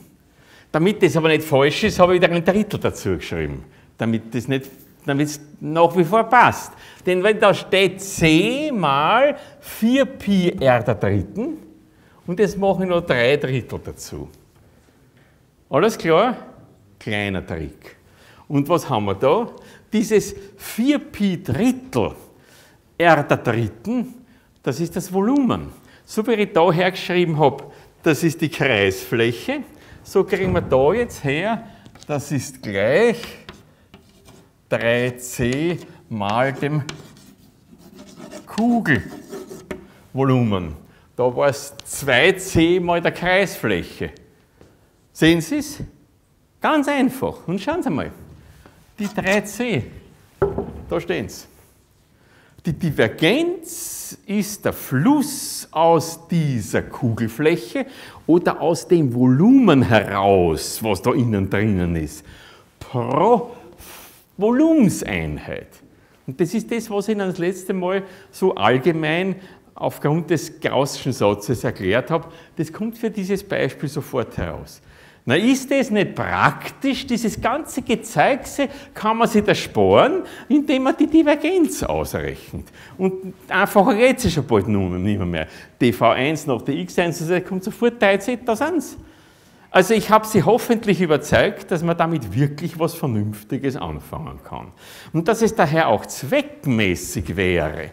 A: Damit das aber nicht falsch ist, habe ich wieder ein Drittel dazu geschrieben, damit es nach wie vor passt. Denn wenn da steht c mal 4 Pi r der dritten und jetzt mache ich noch drei Drittel dazu. Alles klar? Kleiner Trick. Und was haben wir da? Dieses 4 Pi Drittel R der Dritten, das ist das Volumen. So wie ich da hergeschrieben habe, das ist die Kreisfläche. So kriegen wir da jetzt her, das ist gleich 3c mal dem Kugelvolumen. Da war es 2c mal der Kreisfläche. Sehen Sie es? Ganz einfach. Und schauen Sie mal. Die 3c, da stehen sie. Die Divergenz ist der Fluss aus dieser Kugelfläche oder aus dem Volumen heraus, was da innen drinnen ist, pro Volumenseinheit. Und das ist das, was ich Ihnen das letzte Mal so allgemein aufgrund des Gaußschen Satzes erklärt habe. Das kommt für dieses Beispiel sofort heraus. Na, ist das nicht praktisch? Dieses ganze Gezeigse kann man sich da sparen, indem man die Divergenz ausrechnet. Und einfacher geht es schon bald nur nicht mehr. dv1 nach dx1, da kommt sofort Teil z aus 1. Also ich habe Sie hoffentlich überzeugt, dass man damit wirklich was Vernünftiges anfangen kann. Und dass es daher auch zweckmäßig wäre,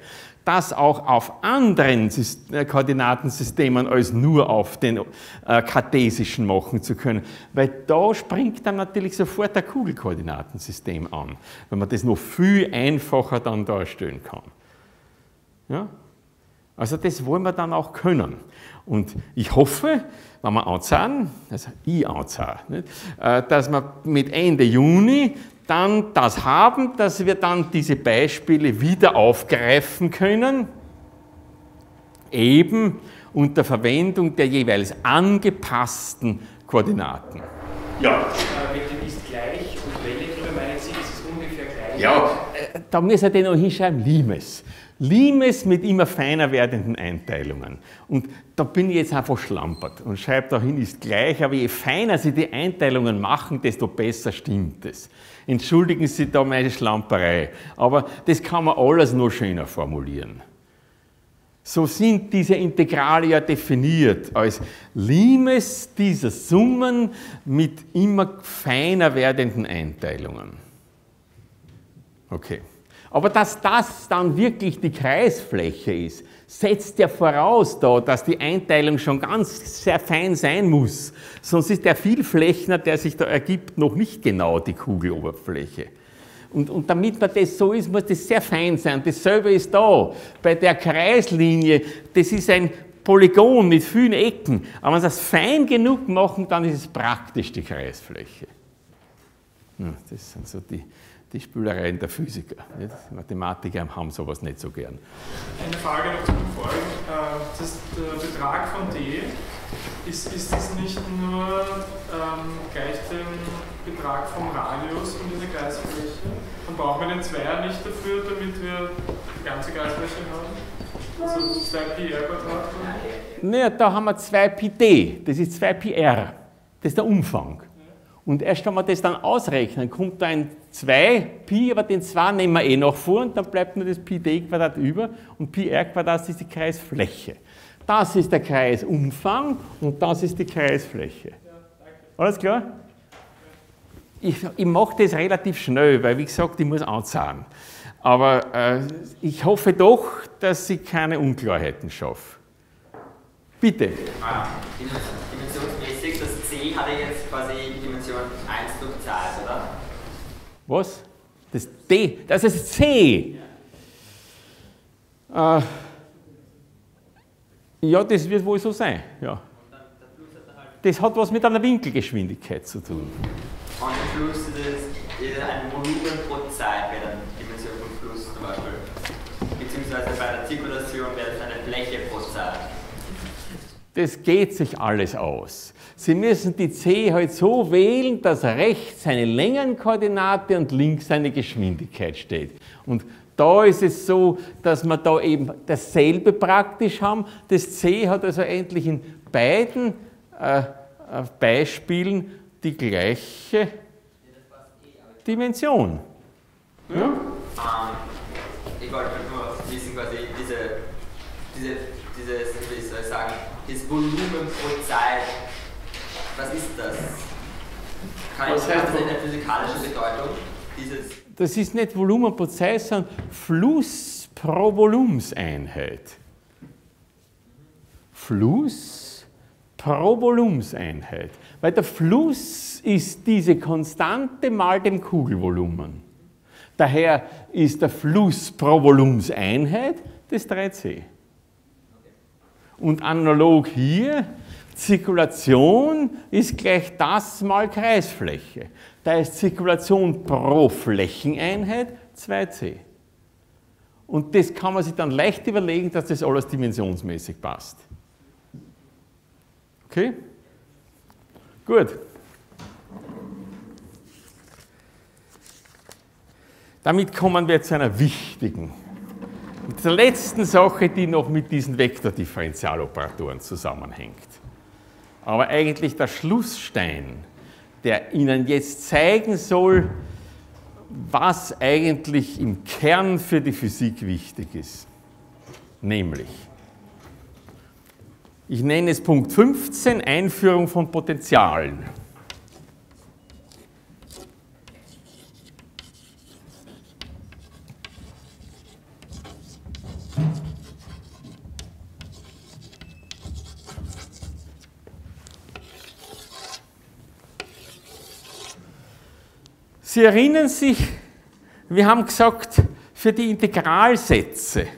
A: das auch auf anderen äh, Koordinatensystemen als nur auf den äh, kartesischen machen zu können, weil da springt dann natürlich sofort ein Kugelkoordinatensystem an, wenn man das noch viel einfacher dann darstellen kann. Ja? Also das wollen wir dann auch können. Und ich hoffe, wenn wir anzahlen, also ich anzahle, äh, dass wir mit Ende Juni dann das haben, dass wir dann diese Beispiele wieder aufgreifen können, eben unter Verwendung der jeweils angepassten Koordinaten.
B: Ja. Welle ist gleich und Welle, meinen Sie, ist es ungefähr gleich?
A: Ja, äh, da müssen wir den noch hinschreiben, Limes. Limes mit immer feiner werdenden Einteilungen. Und da bin ich jetzt einfach schlampert und schreibe dahin, ist gleich, aber je feiner Sie die Einteilungen machen, desto besser stimmt es. Entschuldigen Sie da meine Schlamperei, aber das kann man alles nur schöner formulieren. So sind diese Integrale ja definiert als Limes dieser Summen mit immer feiner werdenden Einteilungen. Okay. Aber dass das dann wirklich die Kreisfläche ist, setzt ja voraus da, dass die Einteilung schon ganz sehr fein sein muss. Sonst ist der Vielflächner, der sich da ergibt, noch nicht genau die Kugeloberfläche. Und, und damit man das so ist, muss das sehr fein sein. Dasselbe ist da. Bei der Kreislinie, das ist ein Polygon mit vielen Ecken. Aber wenn Sie das fein genug machen, dann ist es praktisch die Kreisfläche. Ja, das sind so die, die Spülereien der Physiker. Nicht? Mathematiker haben sowas nicht so gern.
B: Eine Frage noch zum Folgen. Äh, das, der Betrag von d, ist, ist das nicht nur ähm, gleich dem Betrag vom Radius um diese Kreisfläche? Dann brauchen wir den Zweier nicht dafür, damit wir die ganze Kreisfläche haben? Also 2πr Quadrat?
A: Naja, da haben wir 2πd, das ist 2πr, das ist der Umfang. Und erst wenn wir das dann ausrechnen, kommt da ein 2 Pi, aber den 2 nehmen wir eh noch vor und dann bleibt nur das Pi d Quadrat über und Pi r Quadrat ist die Kreisfläche. Das ist der Kreisumfang und das ist die Kreisfläche. Alles klar? Ich, ich mache das relativ schnell, weil wie gesagt, ich muss anzahlen. Aber äh, ich hoffe doch, dass ich keine Unklarheiten schaffe. Bitte.
C: Ah, dimensionsmäßig, das C hatte jetzt quasi Dimension 1 durch Zahl, oder?
A: Was? Das D, das ist C. Äh, ja, das wird wohl so sein. Ja. Das hat was mit einer Winkelgeschwindigkeit zu tun. Und
C: der Fluss ist ein Volumen pro Zeit, wäre dann Dimension vom Fluss zum Beispiel. Beziehungsweise bei der Zirkulation wäre es eine Fläche pro Zeit.
A: Das geht sich alles aus. Sie müssen die C halt so wählen, dass rechts eine Längenkoordinate und links eine Geschwindigkeit steht. Und da ist es so, dass wir da eben dasselbe praktisch haben. Das C hat also endlich in beiden äh, äh Beispielen die gleiche Dimension.
C: Ja? Ähm, ich wollte nur wissen, quasi diese, diese, dieses, wie soll ich sagen, das Volumen pro Zeit was ist das? Kann Was ich heißt das in der physikalischen Bedeutung? Dieses
A: das ist nicht Volumen pro Zeit, sondern Fluss pro Volumenseinheit. Fluss pro Volumenseinheit. Weil der Fluss ist diese Konstante mal dem Kugelvolumen. Daher ist der Fluss pro Volumenseinheit das 3c. Und analog hier, Zirkulation ist gleich das mal Kreisfläche. Da ist Zirkulation pro Flächeneinheit 2c. Und das kann man sich dann leicht überlegen, dass das alles dimensionsmäßig passt. Okay? Gut. Damit kommen wir zu einer wichtigen, zur letzten Sache, die noch mit diesen Vektordifferentialoperatoren zusammenhängt. Aber eigentlich der Schlussstein, der Ihnen jetzt zeigen soll, was eigentlich im Kern für die Physik wichtig ist. Nämlich, ich nenne es Punkt 15, Einführung von Potentialen. Sie erinnern sich, wir haben gesagt, für die Integralsätze,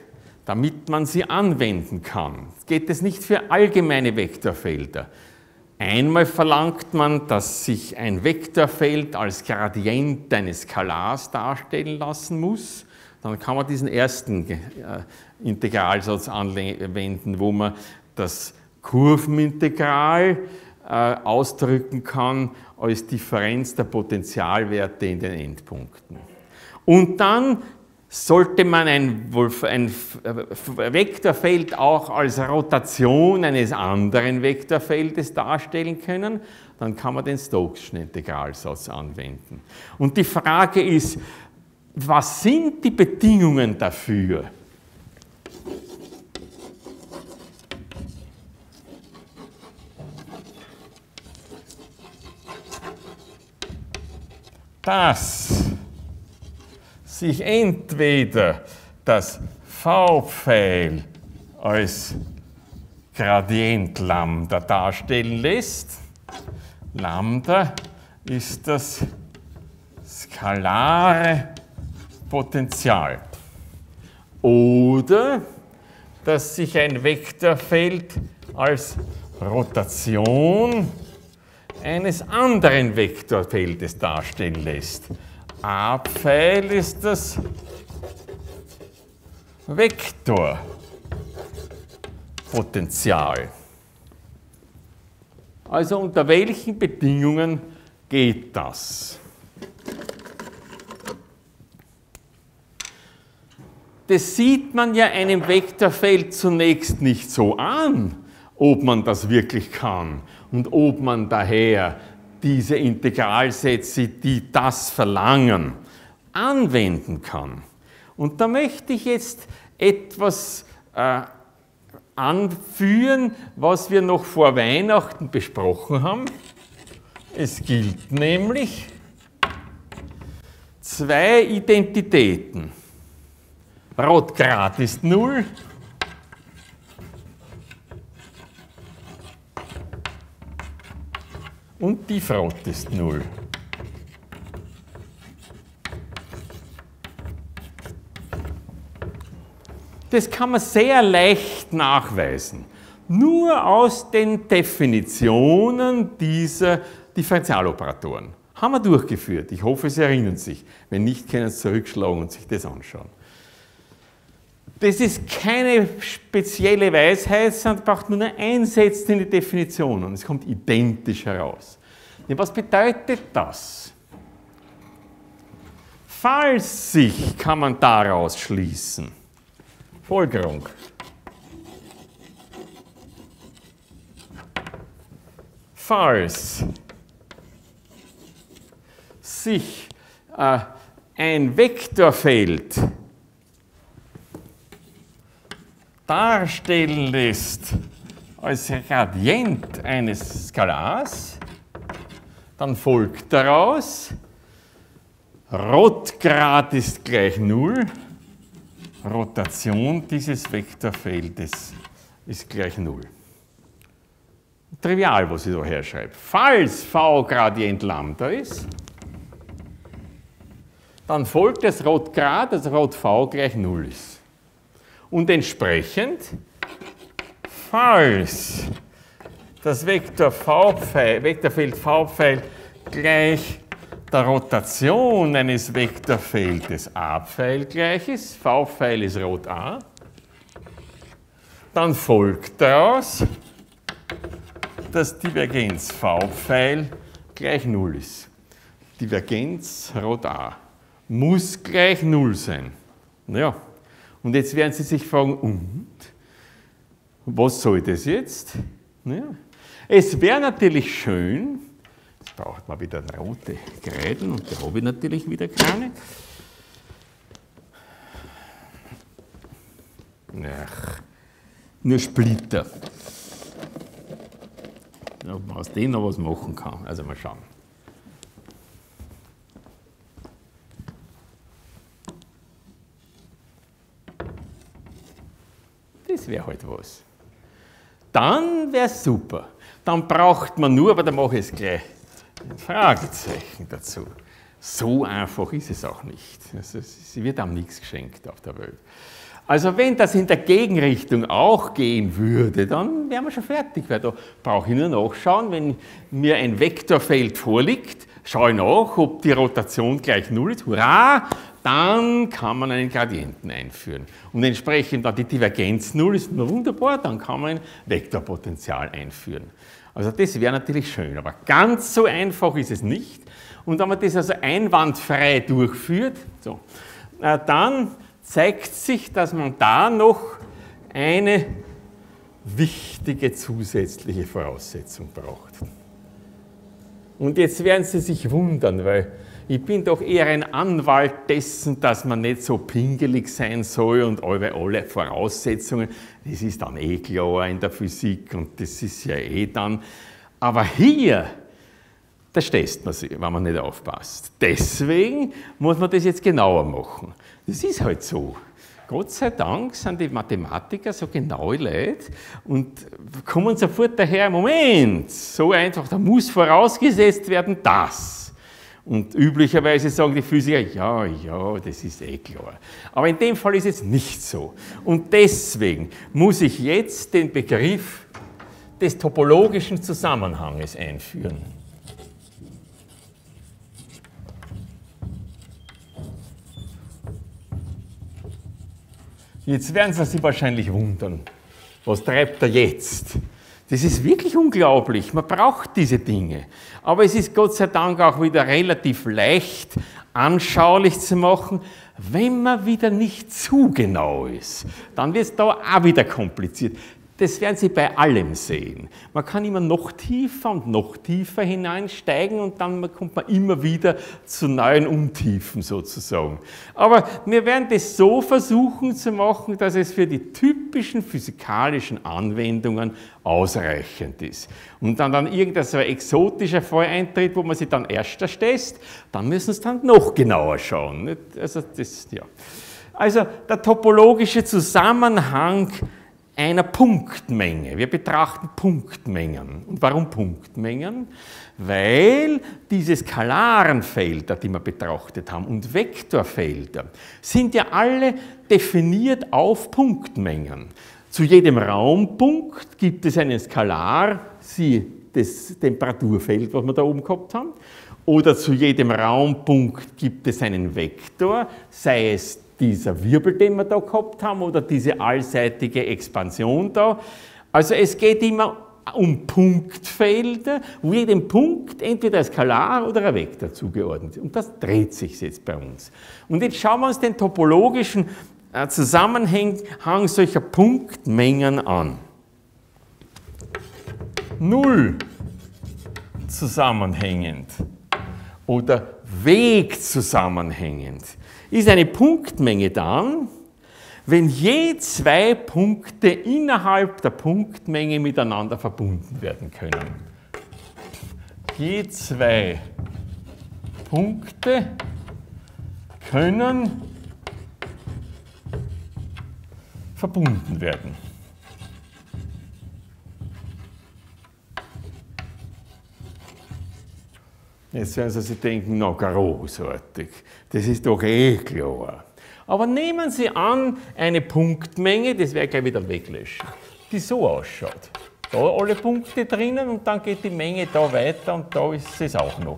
A: damit man sie anwenden kann, geht es nicht für allgemeine Vektorfelder. Einmal verlangt man, dass sich ein Vektorfeld als Gradient eines Skalars darstellen lassen muss. Dann kann man diesen ersten äh, Integralsatz anwenden, wo man das Kurvenintegral ausdrücken kann als Differenz der Potentialwerte in den Endpunkten. Und dann sollte man ein, ein Vektorfeld auch als Rotation eines anderen Vektorfeldes darstellen können, dann kann man den Stokeschen Integralsatz anwenden. Und die Frage ist, was sind die Bedingungen dafür? Dass sich entweder das V-Pfeil als Gradient Lambda darstellen lässt. Lambda ist das skalare Potential. Oder dass sich ein Vektorfeld als Rotation eines anderen Vektorfeldes darstellen lässt. A-Pfeil ist das Vektorpotential. Also unter welchen Bedingungen geht das? Das sieht man ja einem Vektorfeld zunächst nicht so an, ob man das wirklich kann und ob man daher diese Integralsätze, die das verlangen, anwenden kann. Und da möchte ich jetzt etwas äh, anführen, was wir noch vor Weihnachten besprochen haben. Es gilt nämlich zwei Identitäten. Rotgrad ist 0, und die Front ist 0. Das kann man sehr leicht nachweisen. Nur aus den Definitionen dieser Differentialoperatoren. Haben wir durchgeführt. Ich hoffe, Sie erinnern sich. Wenn nicht, können Sie zurückschlagen und sich das anschauen. Das ist keine spezielle Weisheit, sondern braucht nur Einsetzen in die Definition und es kommt identisch heraus. Ja, was bedeutet das? Falls sich, kann man daraus schließen. Folgerung. Falls sich äh, ein Vektorfeld darstellen lässt als Gradient eines Skalars, dann folgt daraus, Rotgrad ist gleich 0, Rotation dieses Vektorfeldes ist gleich 0. Trivial, was ich da herschreibe. Falls V Gradient Lambda ist, dann folgt das Rotgrad, also Rot V gleich 0 ist. Und entsprechend, falls das Vektor v-Pfeil, Vektorfeld v-Pfeil gleich der Rotation eines Vektorfeldes a-Pfeil gleich ist, v-Pfeil ist rot a, dann folgt daraus, dass Divergenz v-Pfeil gleich 0 ist. Divergenz rot a muss gleich 0 sein. Ja, und jetzt werden Sie sich fragen, und? Was soll das jetzt? Ja. Es wäre natürlich schön, jetzt braucht man wieder rote Kreiden und da habe ich natürlich wieder keine. Ach, nur Splitter. Ob man aus denen noch was machen kann. Also mal schauen. Das wäre halt was. Dann wäre es super. Dann braucht man nur, aber da mache ich es gleich, ein Fragezeichen dazu. So einfach ist es auch nicht. Also, es wird einem nichts geschenkt auf der Welt. Also wenn das in der Gegenrichtung auch gehen würde, dann wären wir schon fertig, weil da brauche ich nur nachschauen, wenn mir ein Vektorfeld vorliegt, schaue nach, ob die Rotation gleich Null ist, hurra, dann kann man einen Gradienten einführen. Und entsprechend da die Divergenz Null ist wunderbar, dann kann man ein Vektorpotential einführen. Also das wäre natürlich schön, aber ganz so einfach ist es nicht. Und wenn man das also einwandfrei durchführt, so, äh, dann zeigt sich, dass man da noch eine wichtige zusätzliche Voraussetzung braucht. Und jetzt werden Sie sich wundern, weil ich bin doch eher ein Anwalt dessen, dass man nicht so pingelig sein soll und alle, alle Voraussetzungen, das ist dann eh klar in der Physik und das ist ja eh dann. Aber hier, da stesst man sich, wenn man nicht aufpasst. Deswegen muss man das jetzt genauer machen. Das ist halt so. Gott sei Dank sind die Mathematiker so genaue Leute und kommen sofort daher, Moment, so einfach, da muss vorausgesetzt werden, das. Und üblicherweise sagen die Physiker, ja, ja, das ist eh klar. Aber in dem Fall ist es nicht so. Und deswegen muss ich jetzt den Begriff des topologischen Zusammenhanges einführen. Jetzt werden Sie sich wahrscheinlich wundern, was treibt er jetzt? Das ist wirklich unglaublich. Man braucht diese Dinge. Aber es ist Gott sei Dank auch wieder relativ leicht anschaulich zu machen, wenn man wieder nicht zu genau ist. Dann wird es da auch wieder kompliziert. Das werden Sie bei allem sehen. Man kann immer noch tiefer und noch tiefer hineinsteigen und dann kommt man immer wieder zu neuen Untiefen sozusagen. Aber wir werden das so versuchen zu machen, dass es für die typischen physikalischen Anwendungen ausreichend ist. Und dann, dann irgendein so exotischer Fall eintritt, wo man sich dann erst erstesst, dann müssen Sie dann noch genauer schauen. Also, das, ja. also der topologische Zusammenhang einer Punktmenge. Wir betrachten Punktmengen. Und warum Punktmengen? Weil diese skalaren Felder, die wir betrachtet haben, und Vektorfelder, sind ja alle definiert auf Punktmengen. Zu jedem Raumpunkt gibt es einen Skalar, sie das Temperaturfeld, was wir da oben gehabt haben, oder zu jedem Raumpunkt gibt es einen Vektor, sei es dieser Wirbel, den wir da gehabt haben, oder diese allseitige Expansion da. Also es geht immer um Punktfelder, wo jedem Punkt entweder ein Skalar oder ein Vektor zugeordnet ist. Und das dreht sich jetzt bei uns. Und jetzt schauen wir uns den topologischen äh, Zusammenhang solcher Punktmengen an. Null zusammenhängend oder Weg zusammenhängend ist eine Punktmenge dann, wenn je zwei Punkte innerhalb der Punktmenge miteinander verbunden werden können. Je zwei Punkte können verbunden werden. Jetzt werden Sie sich denken, na großartig, das ist doch eh klar. Aber nehmen Sie an, eine Punktmenge, das ich gleich wieder weglöschen, die so ausschaut. Da alle Punkte drinnen und dann geht die Menge da weiter und da ist es auch noch.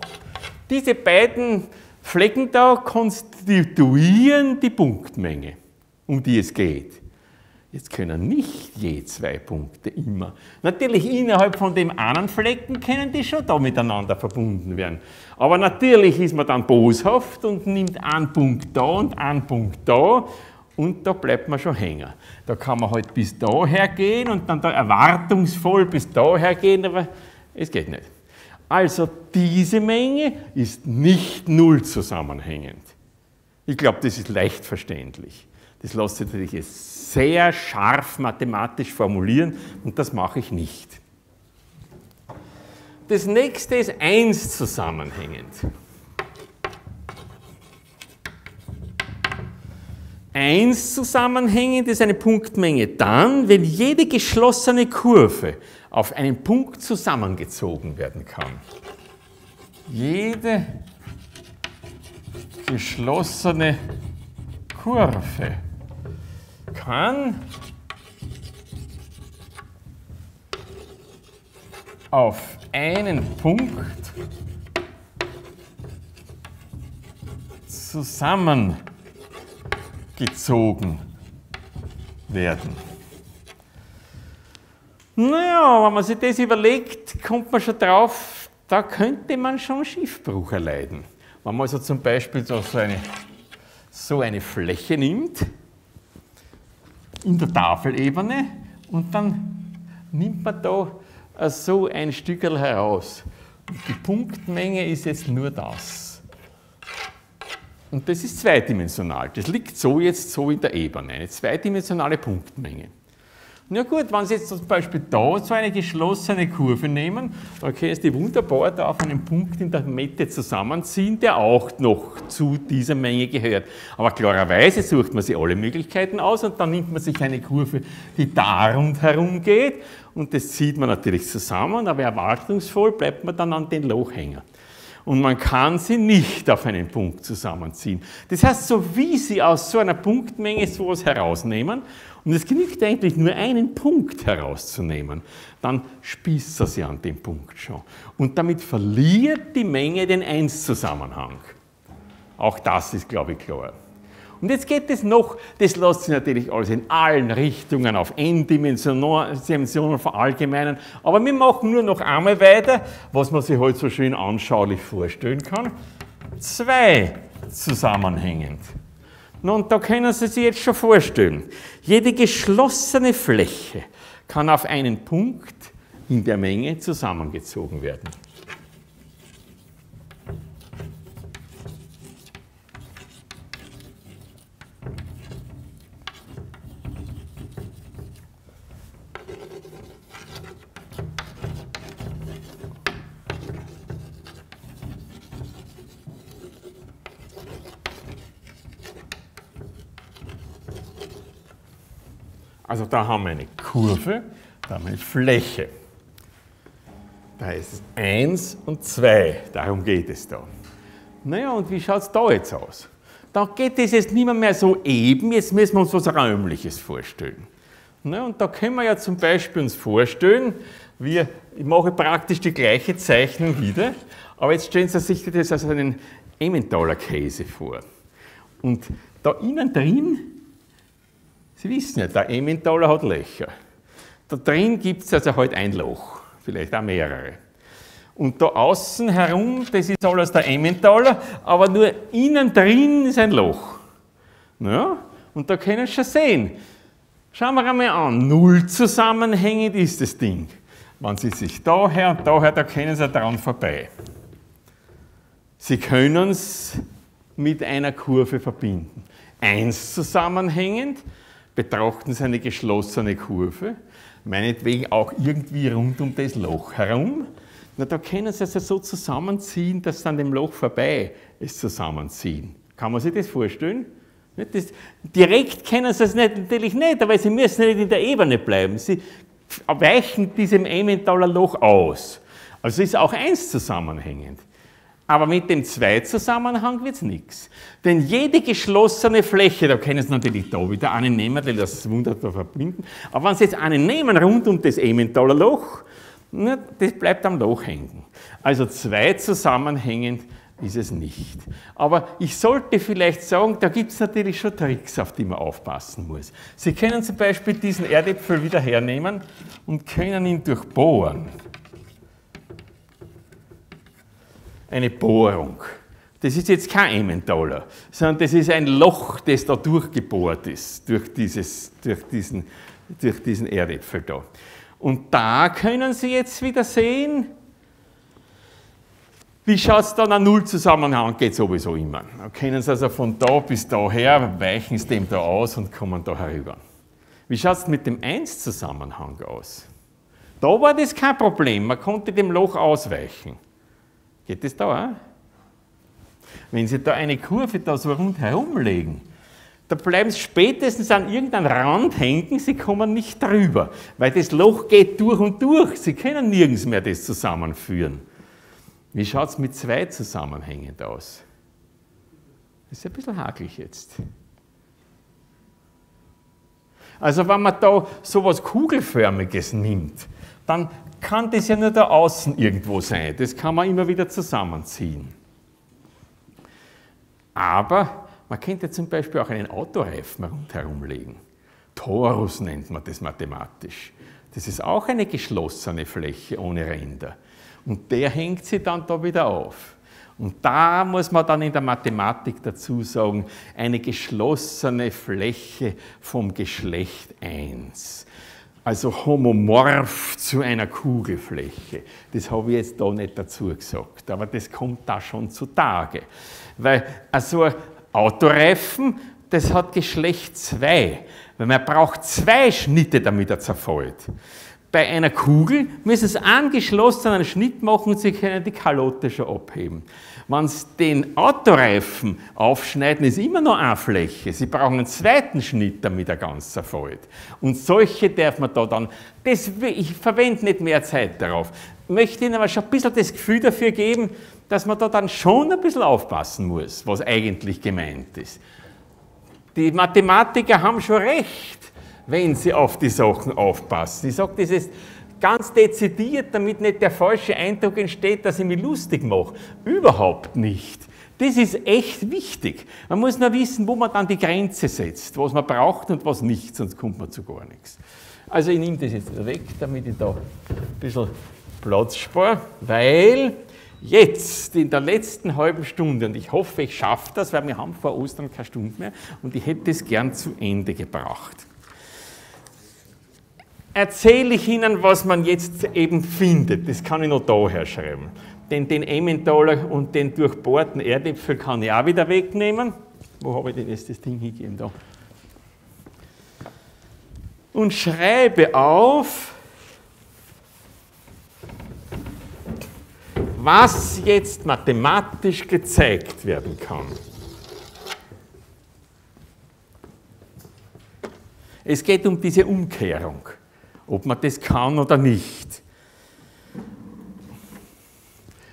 A: Diese beiden Flecken da konstituieren die Punktmenge, um die es geht. Jetzt können nicht je zwei Punkte immer. Natürlich innerhalb von dem einen Flecken können die schon da miteinander verbunden werden. Aber natürlich ist man dann boshaft und nimmt einen Punkt da und einen Punkt da und da bleibt man schon hängen. Da kann man halt bis daher gehen und dann da erwartungsvoll bis daher gehen, aber es geht nicht. Also diese Menge ist nicht null zusammenhängend. Ich glaube, das ist leicht verständlich. Das lässt sich natürlich sehr scharf mathematisch formulieren und das mache ich nicht. Das nächste ist 1 zusammenhängend. 1 zusammenhängend ist eine Punktmenge dann, wenn jede geschlossene Kurve auf einen Punkt zusammengezogen werden kann. Jede geschlossene Kurve kann auf einen Punkt zusammengezogen werden. Naja, wenn man sich das überlegt, kommt man schon drauf, da könnte man schon Schiffbruch erleiden. Wenn man also zum Beispiel so eine, so eine Fläche nimmt, in der Tafelebene und dann nimmt man da so ein Stückel heraus. Die Punktmenge ist jetzt nur das. Und das ist zweidimensional. Das liegt so jetzt so in der Ebene, eine zweidimensionale Punktmenge. Na gut, wenn Sie jetzt zum Beispiel da so eine geschlossene Kurve nehmen, dann können Sie wunderbar da auf einen Punkt in der Mitte zusammenziehen, der auch noch zu dieser Menge gehört. Aber klarerweise sucht man sich alle Möglichkeiten aus und dann nimmt man sich eine Kurve, die da rundherum geht und das zieht man natürlich zusammen, aber erwartungsvoll bleibt man dann an den Lochhänger und man kann sie nicht auf einen Punkt zusammenziehen. Das heißt, so wie Sie aus so einer Punktmenge sowas herausnehmen und es genügt eigentlich nur einen Punkt herauszunehmen, dann spießt er sie an dem Punkt schon. Und damit verliert die Menge den Eins-Zusammenhang. Auch das ist, glaube ich, klar. Und jetzt geht es noch, das lässt sich natürlich alles in allen Richtungen auf N-Dimensionen verallgemeinern, aber wir machen nur noch einmal weiter, was man sich heute halt so schön anschaulich vorstellen kann. Zwei zusammenhängend. Und da können Sie sich jetzt schon vorstellen, jede geschlossene Fläche kann auf einen Punkt in der Menge zusammengezogen werden. Also da haben wir eine Kurve, da haben wir eine Fläche. Da ist es 1 und 2, darum geht es da. Naja, und wie schaut es da jetzt aus? Da geht es jetzt nicht mehr so eben, jetzt müssen wir uns was Räumliches vorstellen. Na, und da können wir ja zum Beispiel uns vorstellen, wir, ich mache praktisch die gleiche Zeichnung wieder, aber jetzt stellen Sie sich das als einen Emmentaler Käse vor. Und da innen drin Sie wissen ja, der Emmentaler hat Löcher. Da drin gibt es also halt ein Loch, vielleicht auch mehrere. Und da außen herum, das ist alles der Emmentaler, aber nur innen drin ist ein Loch. Ja, und da können Sie schon sehen. Schauen wir einmal an, null zusammenhängend ist das Ding. Wenn Sie sich daher und daher, da können Sie daran vorbei. Sie können es mit einer Kurve verbinden. Eins zusammenhängend, betrachten Sie eine geschlossene Kurve, meinetwegen auch irgendwie rund um das Loch herum. Na, da können Sie es also so zusammenziehen, dass Sie an dem Loch vorbei es zusammenziehen. Kann man sich das vorstellen? Das, direkt kennen Sie es nicht, natürlich nicht, aber Sie müssen nicht in der Ebene bleiben. Sie weichen diesem Emmentaler Loch aus. Also ist auch eins zusammenhängend. Aber mit dem Zweitzusammenhang wird es nichts. Denn jede geschlossene Fläche, da können Sie natürlich da wieder einen nehmen, weil das wunderbar verbinden. Aber wenn Sie jetzt einen nehmen rund um das Emmentaler Loch, das bleibt am Loch hängen. Also zwei zusammenhängend ist es nicht. Aber ich sollte vielleicht sagen, da gibt es natürlich schon Tricks, auf die man aufpassen muss. Sie können zum Beispiel diesen Erdäpfel wieder hernehmen und können ihn durchbohren. Eine Bohrung. Das ist jetzt kein Emmentaler, sondern das ist ein Loch, das da durchgebohrt ist, durch, dieses, durch, diesen, durch diesen Erdäpfel da. Und da können Sie jetzt wieder sehen, wie schaut es dann an Nullzusammenhang? Geht sowieso immer. Da können Sie also von da bis daher, weichen Sie dem da aus und kommen da herüber. Wie schaut es mit dem 1-Zusammenhang aus? Da war das kein Problem, man konnte dem Loch ausweichen. Geht das da auch? Wenn Sie da eine Kurve da so rundherum legen, da bleiben Sie spätestens an irgendeinem Rand hängen, Sie kommen nicht drüber, weil das Loch geht durch und durch. Sie können nirgends mehr das zusammenführen. Wie schaut es mit zwei zusammenhängend aus? Das ist ein bisschen hakelig jetzt. Also wenn man da so etwas Kugelförmiges nimmt, dann kann das ja nur da außen irgendwo sein. Das kann man immer wieder zusammenziehen. Aber man könnte zum Beispiel auch einen Autoreifen rundherum legen. Torus nennt man das mathematisch. Das ist auch eine geschlossene Fläche ohne Ränder. Und der hängt sie dann da wieder auf. Und da muss man dann in der Mathematik dazu sagen, eine geschlossene Fläche vom Geschlecht 1. Also homomorph zu einer Kugelfläche. Das habe ich jetzt da nicht dazu gesagt, aber das kommt da schon zutage. Weil also Autoreifen, das hat Geschlecht 2, weil man braucht zwei Schnitte, damit er zerfällt. Bei einer Kugel müssen Sie angeschlossenen Schnitt machen und Sie können die Kalotte schon abheben. Wenn Sie den Autoreifen aufschneiden, ist immer noch eine Fläche. Sie brauchen einen zweiten Schnitt, damit er ganz zerfällt. Und solche darf man da dann, das, ich verwende nicht mehr Zeit darauf, möchte Ihnen aber schon ein bisschen das Gefühl dafür geben, dass man da dann schon ein bisschen aufpassen muss, was eigentlich gemeint ist. Die Mathematiker haben schon recht wenn Sie auf die Sachen aufpassen. Ich sage das ist ganz dezidiert, damit nicht der falsche Eindruck entsteht, dass ich mich lustig mache. Überhaupt nicht. Das ist echt wichtig. Man muss nur wissen, wo man dann die Grenze setzt, was man braucht und was nicht, sonst kommt man zu gar nichts. Also ich nehme das jetzt weg, damit ich da ein bisschen Platz spare, weil jetzt in der letzten halben Stunde, und ich hoffe, ich schaffe das, weil wir haben vor Ostern keine Stunde mehr, und ich hätte es gern zu Ende gebracht erzähle ich Ihnen, was man jetzt eben findet. Das kann ich noch daher schreiben. Denn den Emmentaler und den durchbohrten Erdäpfel kann ich auch wieder wegnehmen. Wo habe ich denn jetzt das Ding hingegeben? Da. Und schreibe auf, was jetzt mathematisch gezeigt werden kann. Es geht um diese Umkehrung ob man das kann oder nicht.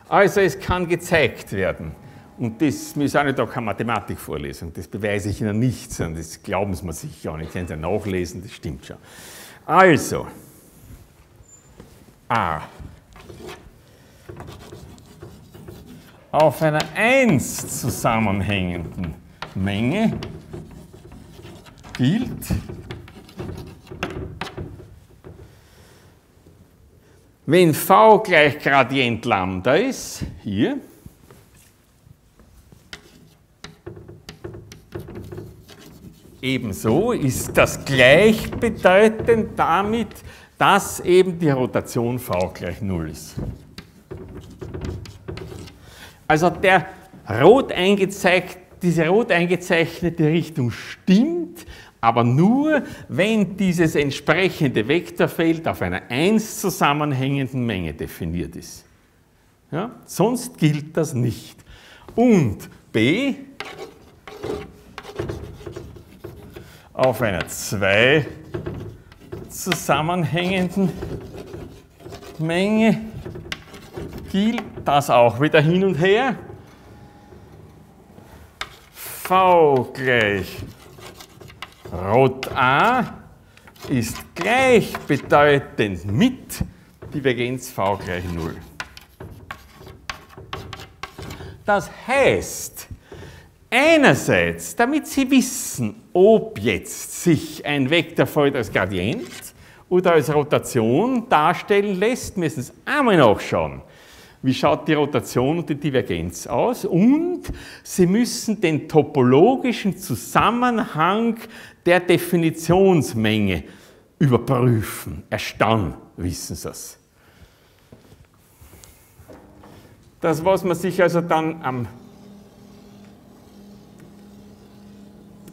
A: Also es kann gezeigt werden. Und das ist auch nicht da keine Mathematikvorlesung, das beweise ich Ihnen nicht, sondern das glauben Sie mir sicher auch nicht. Können Sie nachlesen, das stimmt schon. Also, A. Auf einer 1 zusammenhängenden Menge gilt, Wenn v gleich Gradient Lambda ist, hier, ebenso ist das gleichbedeutend damit, dass eben die Rotation v gleich 0 ist. Also der rot eingezeigt, diese rot eingezeichnete Richtung stimmt, aber nur, wenn dieses entsprechende Vektorfeld auf einer 1 zusammenhängenden Menge definiert ist. Ja? Sonst gilt das nicht. Und b auf einer 2 zusammenhängenden Menge gilt das auch wieder hin und her. V gleich Rot A ist gleichbedeutend mit Divergenz V gleich 0. Das heißt, einerseits, damit Sie wissen, ob jetzt sich ein Vektorfeld als Gradient oder als Rotation darstellen lässt, müssen Sie einmal nachschauen. Wie schaut die Rotation und die Divergenz aus? Und Sie müssen den topologischen Zusammenhang der Definitionsmenge überprüfen. Erst dann wissen Sie es. Das, was man sich also dann am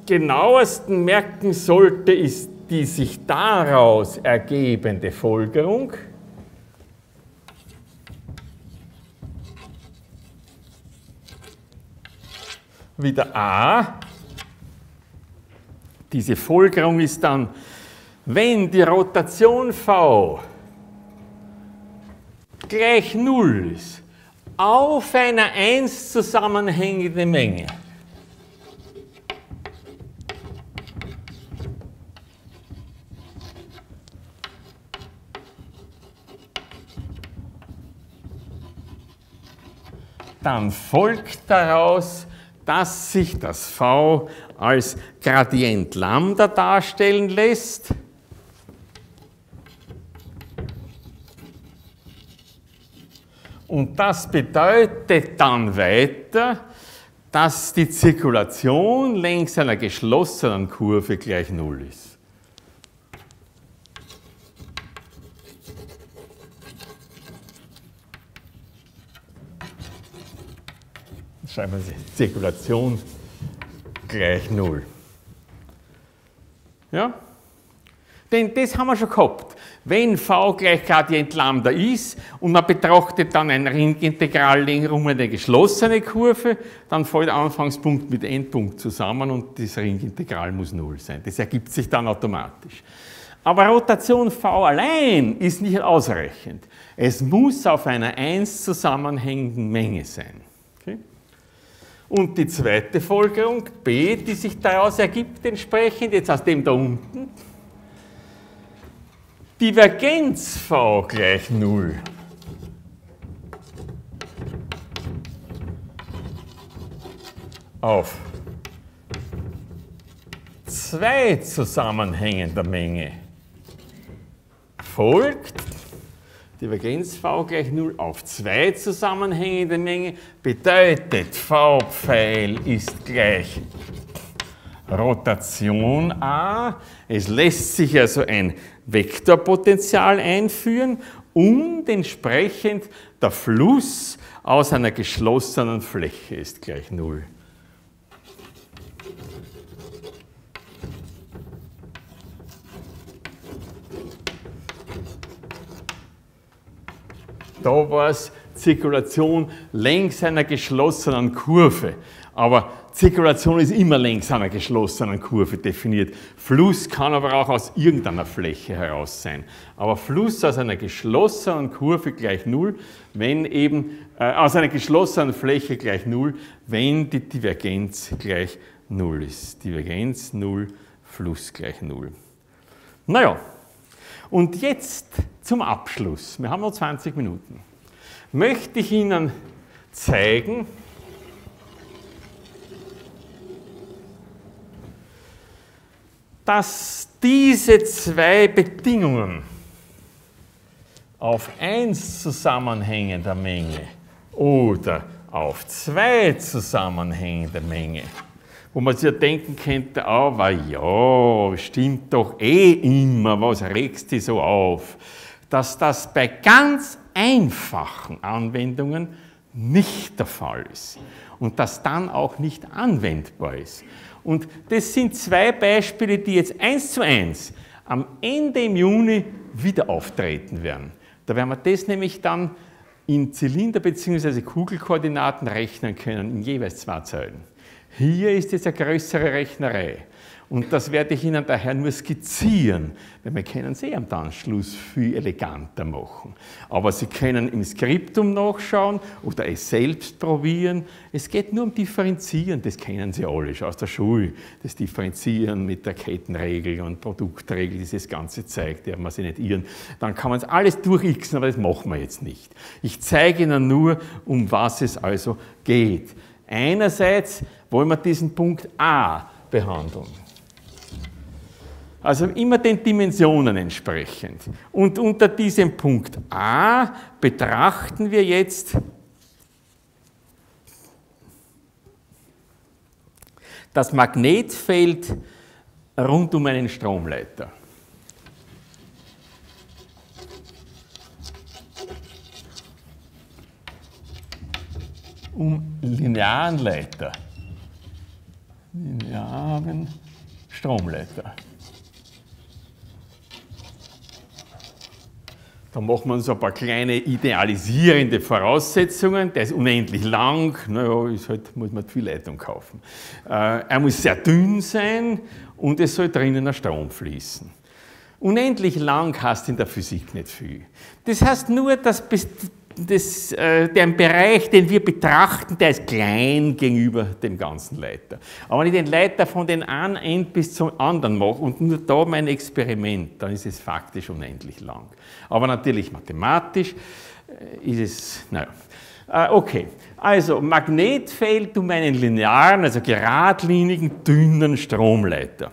A: genauesten merken sollte, ist die sich daraus ergebende Folgerung. Wieder A. Diese Folgerung ist dann, wenn die Rotation V gleich 0 ist, auf einer 1 zusammenhängende Menge. Dann folgt daraus, dass sich das V als Gradient Lambda darstellen lässt. Und das bedeutet dann weiter, dass die Zirkulation längs einer geschlossenen Kurve gleich Null ist. Schreiben wir Zirkulation gleich Null. Ja? Denn das haben wir schon gehabt. Wenn v gleich Gradient Lambda ist und man betrachtet dann ein Ringintegral um eine geschlossene Kurve, dann fällt Anfangspunkt mit Endpunkt zusammen und das Ringintegral muss Null sein. Das ergibt sich dann automatisch. Aber Rotation v allein ist nicht ausreichend. Es muss auf einer 1 zusammenhängenden Menge sein. Und die zweite Folgerung, b, die sich daraus ergibt, entsprechend, jetzt aus dem da unten, Divergenz V gleich 0. Auf. Zwei zusammenhängender Menge. Folgt Divergenz V gleich 0 auf zwei zusammenhängende Menge bedeutet V-Pfeil ist gleich Rotation A. Es lässt sich also ein Vektorpotential einführen und entsprechend der Fluss aus einer geschlossenen Fläche ist gleich Null. Da war es Zirkulation längs einer geschlossenen Kurve. Aber Zirkulation ist immer längs einer geschlossenen Kurve definiert. Fluss kann aber auch aus irgendeiner Fläche heraus sein. Aber Fluss aus einer geschlossenen Kurve gleich Null, wenn eben, äh, aus einer geschlossenen Fläche gleich Null, wenn die Divergenz gleich Null ist. Divergenz Null, Fluss gleich Null. Naja, und jetzt zum Abschluss. Wir haben noch 20 Minuten. Möchte ich Ihnen zeigen, dass diese zwei Bedingungen auf 1 zusammenhängender Menge oder auf 2 zusammenhängender Menge, wo man sich ja denken könnte, aber ja, stimmt doch eh immer, was regst du so auf, dass das bei ganz einfachen Anwendungen nicht der Fall ist und das dann auch nicht anwendbar ist. Und das sind zwei Beispiele, die jetzt eins zu eins am Ende im Juni wieder auftreten werden. Da werden wir das nämlich dann in Zylinder- bzw. Kugelkoordinaten rechnen können, in jeweils zwei Zeilen. Hier ist jetzt eine größere Rechnerei. Und das werde ich Ihnen daher nur skizzieren, weil wir können es eh am Anschluss viel eleganter machen. Aber Sie können im Skriptum nachschauen oder es selbst probieren. Es geht nur um Differenzieren, das kennen Sie alle schon aus der Schule. Das Differenzieren mit der Kettenregel und Produktregel, dieses ganze zeigt, ja, man sich nicht irren. Dann kann man es alles durchixen, aber das machen wir jetzt nicht. Ich zeige Ihnen nur, um was es also geht. Einerseits wollen wir diesen Punkt A behandeln. Also immer den Dimensionen entsprechend. Und unter diesem Punkt A betrachten wir jetzt das Magnetfeld rund um einen Stromleiter. Um linearen Leiter. Linearen Stromleiter. Da machen wir uns ein paar kleine idealisierende Voraussetzungen. Der ist unendlich lang, naja, ist halt, muss man viel Leitung kaufen. Äh, er muss sehr dünn sein und es soll drinnen ein Strom fließen. Unendlich lang heißt in der Physik nicht viel. Das heißt nur, dass das, äh, der Bereich, den wir betrachten, der ist klein gegenüber dem ganzen Leiter. Aber wenn ich den Leiter von den einen End bis zum anderen mache und nur da mein Experiment, dann ist es faktisch unendlich lang. Aber natürlich mathematisch äh, ist es, naja. Äh, okay, also Magnetfeld um einen linearen, also geradlinigen, dünnen Stromleiter.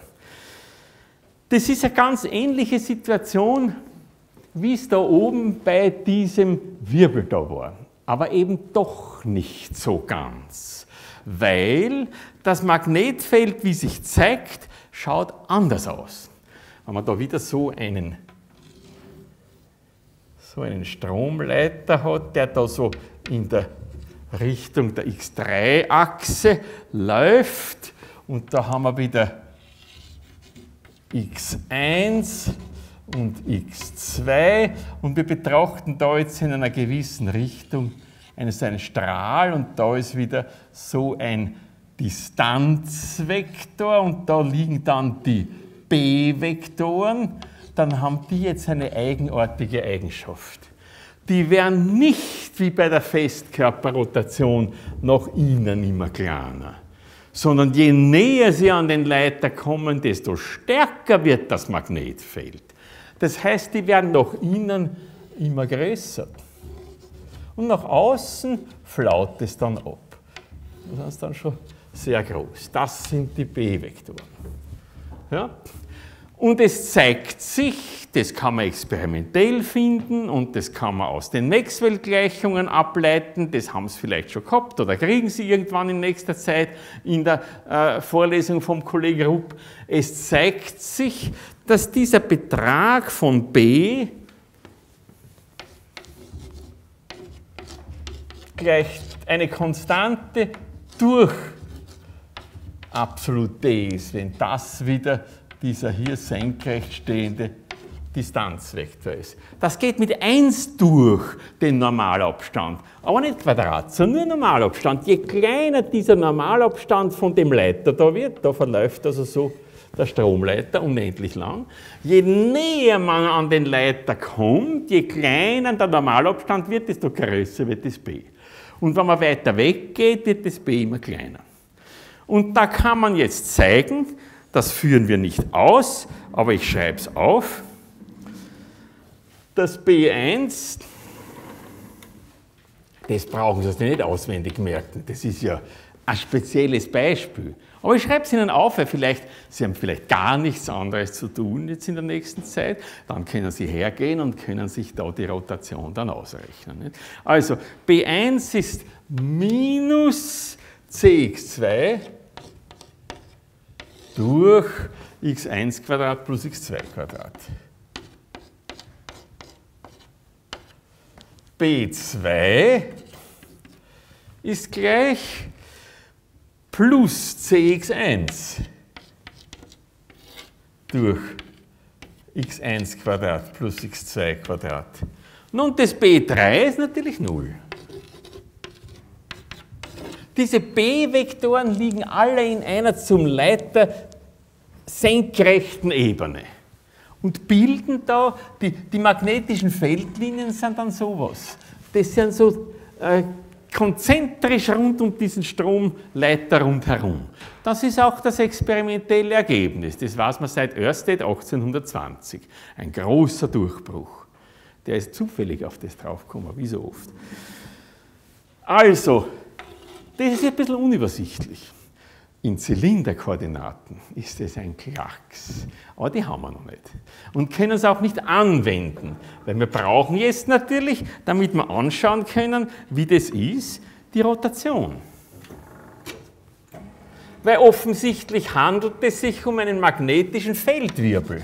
A: Das ist eine ganz ähnliche Situation wie es da oben bei diesem Wirbel da war. Aber eben doch nicht so ganz, weil das Magnetfeld, wie sich zeigt, schaut anders aus. Wenn man da wieder so einen, so einen Stromleiter hat, der da so in der Richtung der X3-Achse läuft und da haben wir wieder X1 und x2 und wir betrachten da jetzt in einer gewissen Richtung einen, Strahl und da ist wieder so ein Distanzvektor und da liegen dann die b-Vektoren, dann haben die jetzt eine eigenartige Eigenschaft. Die werden nicht wie bei der Festkörperrotation nach innen immer kleiner, sondern je näher sie an den Leiter kommen, desto stärker wird das Magnetfeld. Das heißt, die werden nach innen immer größer. Und nach außen flaut es dann ab. Das ist dann schon sehr groß. Das sind die B-Vektoren. Ja? Und es zeigt sich, das kann man experimentell finden und das kann man aus den Maxwell-Gleichungen ableiten, das haben Sie vielleicht schon gehabt oder kriegen Sie irgendwann in nächster Zeit in der äh, Vorlesung vom Kollegen Rupp. Es zeigt sich, dass dieser Betrag von b gleich eine Konstante durch absolut d ist, wenn das wieder dieser hier senkrecht stehende Distanzvektor ist. Das geht mit 1 durch den Normalabstand, aber nicht Quadrat, sondern nur Normalabstand. Je kleiner dieser Normalabstand von dem Leiter da wird, da verläuft also so der Stromleiter unendlich lang. Je näher man an den Leiter kommt, je kleiner der Normalabstand wird, desto größer wird das B. Und wenn man weiter weggeht, wird das B immer kleiner. Und da kann man jetzt zeigen, das führen wir nicht aus, aber ich schreibe es auf. Das B1, das brauchen Sie nicht auswendig merken, das ist ja ein spezielles Beispiel. Aber ich schreibe es Ihnen auf, weil vielleicht, Sie haben vielleicht gar nichts anderes zu tun jetzt in der nächsten Zeit. Dann können Sie hergehen und können sich da die Rotation dann ausrechnen. Also B1 ist minus Cx2 durch x1 Quadrat plus x2 Quadrat. B2 ist gleich plus cx1 durch x1 Quadrat plus x2 Quadrat. Nun, das b3 ist natürlich 0. Diese b-Vektoren liegen alle in einer zum Leiter senkrechten Ebene und bilden da, die, die magnetischen Feldlinien sind dann sowas. Das sind so äh, konzentrisch rund um diesen Stromleiter rundherum. Das ist auch das experimentelle Ergebnis. Das weiß man seit Ørsted 1820. Ein großer Durchbruch. Der ist zufällig auf das draufgekommen, wie so oft. Also, das ist ein bisschen unübersichtlich. In Zylinderkoordinaten ist es ein Klacks, aber die haben wir noch nicht. Und können es auch nicht anwenden, weil wir brauchen jetzt natürlich, damit wir anschauen können, wie das ist, die Rotation. Weil offensichtlich handelt es sich um einen magnetischen Feldwirbel.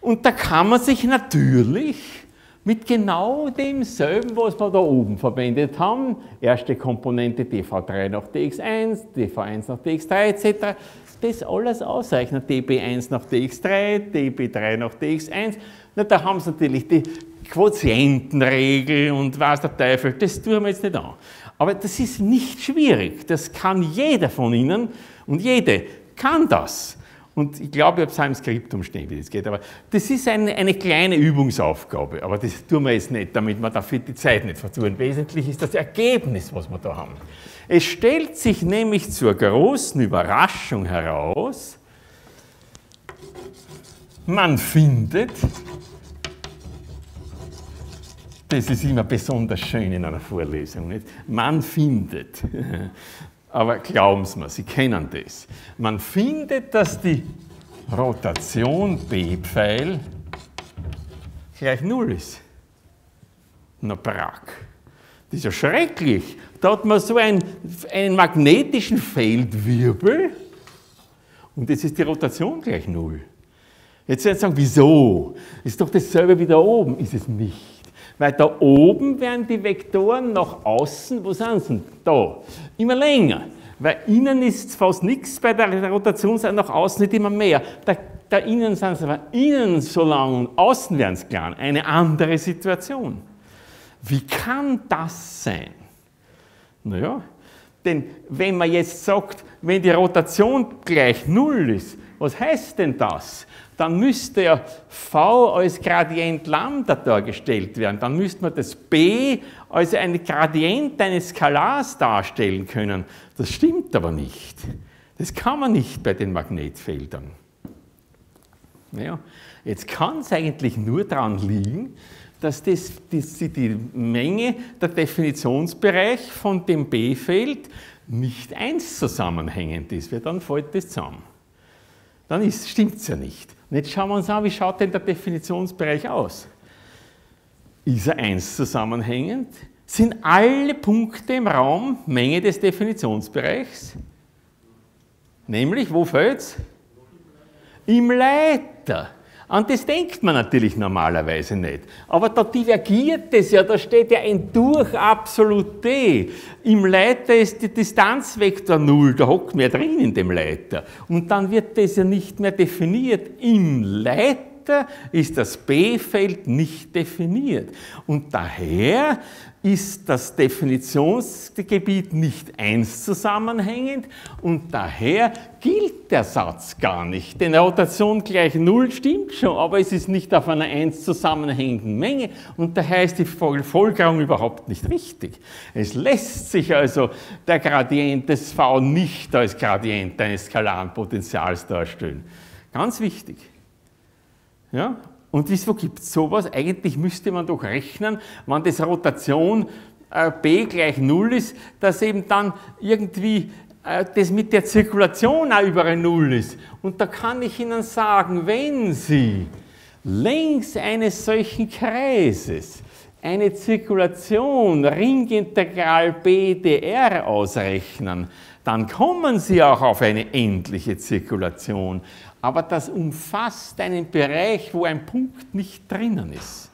A: Und da kann man sich natürlich mit genau demselben, was wir da oben verwendet haben, erste Komponente dv3 nach dx1, dv1 nach dx3 etc., das alles ausrechnen, db1 nach dx3, db3 nach dx1. Na, da haben sie natürlich die Quotientenregel und was der Teufel, das tun wir jetzt nicht an. Aber das ist nicht schwierig, das kann jeder von Ihnen und jede kann das. Und ich glaube, ich habe es im Skript umstehen, wie das geht. Aber das ist eine, eine, kleine Übungsaufgabe. Aber das tun wir jetzt nicht, damit wir dafür die Zeit nicht vertun. Wesentlich ist das Ergebnis, was wir da haben. Es stellt sich nämlich zur großen Überraschung heraus, man findet, das ist immer besonders schön in einer Vorlesung, nicht? man findet, aber glauben Sie mir, Sie kennen das. Man findet, dass die Rotation B-Pfeil gleich Null ist. Na, Brack. Das ist ja schrecklich. Da hat man so einen, einen magnetischen Feldwirbel und jetzt ist die Rotation gleich Null. Jetzt werden Sie sagen, wieso? Ist doch dasselbe wie da oben. Ist es nicht. Weil da oben werden die Vektoren nach außen, wo sind sie? Da. Immer länger. Weil innen ist fast nichts bei der Rotation, nach außen nicht immer mehr. Da, da innen sind sie aber innen so lang und außen werden sie klein. Eine andere Situation. Wie kann das sein? Naja, denn wenn man jetzt sagt, wenn die Rotation gleich Null ist, was heißt denn das? Dann müsste ja v als Gradient Lambda dargestellt werden. Dann müsste man das b als ein Gradient eines Skalars darstellen können. Das stimmt aber nicht. Das kann man nicht bei den Magnetfeldern. Ja, jetzt kann es eigentlich nur daran liegen, dass das, das, die Menge, der Definitionsbereich von dem B-Feld nicht eins zusammenhängend ist, weil dann fällt das zusammen. Dann stimmt es ja nicht. Und jetzt schauen wir uns an, wie schaut denn der Definitionsbereich aus? Ist er eins zusammenhängend? Sind alle Punkte im Raum Menge des Definitionsbereichs? Nämlich, wo fällt es? Im Leiter. An das denkt man natürlich normalerweise nicht. Aber da divergiert es ja, da steht ja ein durch absolut D. Im Leiter ist die Distanzvektor 0, da hockt mehr drin in dem Leiter. Und dann wird das ja nicht mehr definiert. Im Leiter ist das B-Feld nicht definiert. Und daher ist das Definitionsgebiet nicht eins zusammenhängend und daher gilt der Satz gar nicht. Denn Rotation gleich Null stimmt schon, aber es ist nicht auf einer eins zusammenhängenden Menge und daher ist die Folgerung überhaupt nicht richtig. Es lässt sich also der Gradient des V nicht als Gradient eines skalaren Potentials darstellen. Ganz wichtig. Ja? Und wieso gibt es sowas? Eigentlich müsste man doch rechnen, wenn das Rotation äh, b gleich 0 ist, dass eben dann irgendwie äh, das mit der Zirkulation auch über ein Null ist. Und da kann ich Ihnen sagen, wenn Sie längs eines solchen Kreises eine Zirkulation Ringintegral BDR ausrechnen, dann kommen Sie auch auf eine endliche Zirkulation aber das umfasst einen Bereich, wo ein Punkt nicht drinnen ist.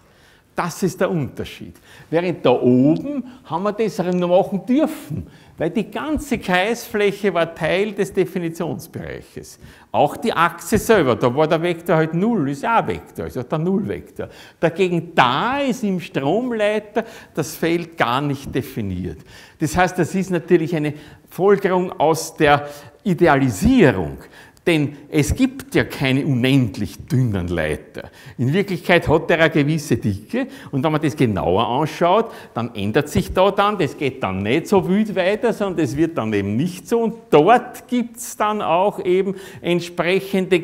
A: Das ist der Unterschied. Während da oben haben wir das machen dürfen, weil die ganze Kreisfläche war Teil des Definitionsbereiches. Auch die Achse selber, da war der Vektor halt Null, ist auch Vektor, ist auch der Nullvektor. Dagegen da ist im Stromleiter das Feld gar nicht definiert. Das heißt, das ist natürlich eine Folgerung aus der Idealisierung. Denn es gibt ja keine unendlich dünnen Leiter. In Wirklichkeit hat er eine gewisse Dicke und wenn man das genauer anschaut, dann ändert sich da dann, das geht dann nicht so wild weiter, sondern es wird dann eben nicht so und dort gibt es dann auch eben entsprechende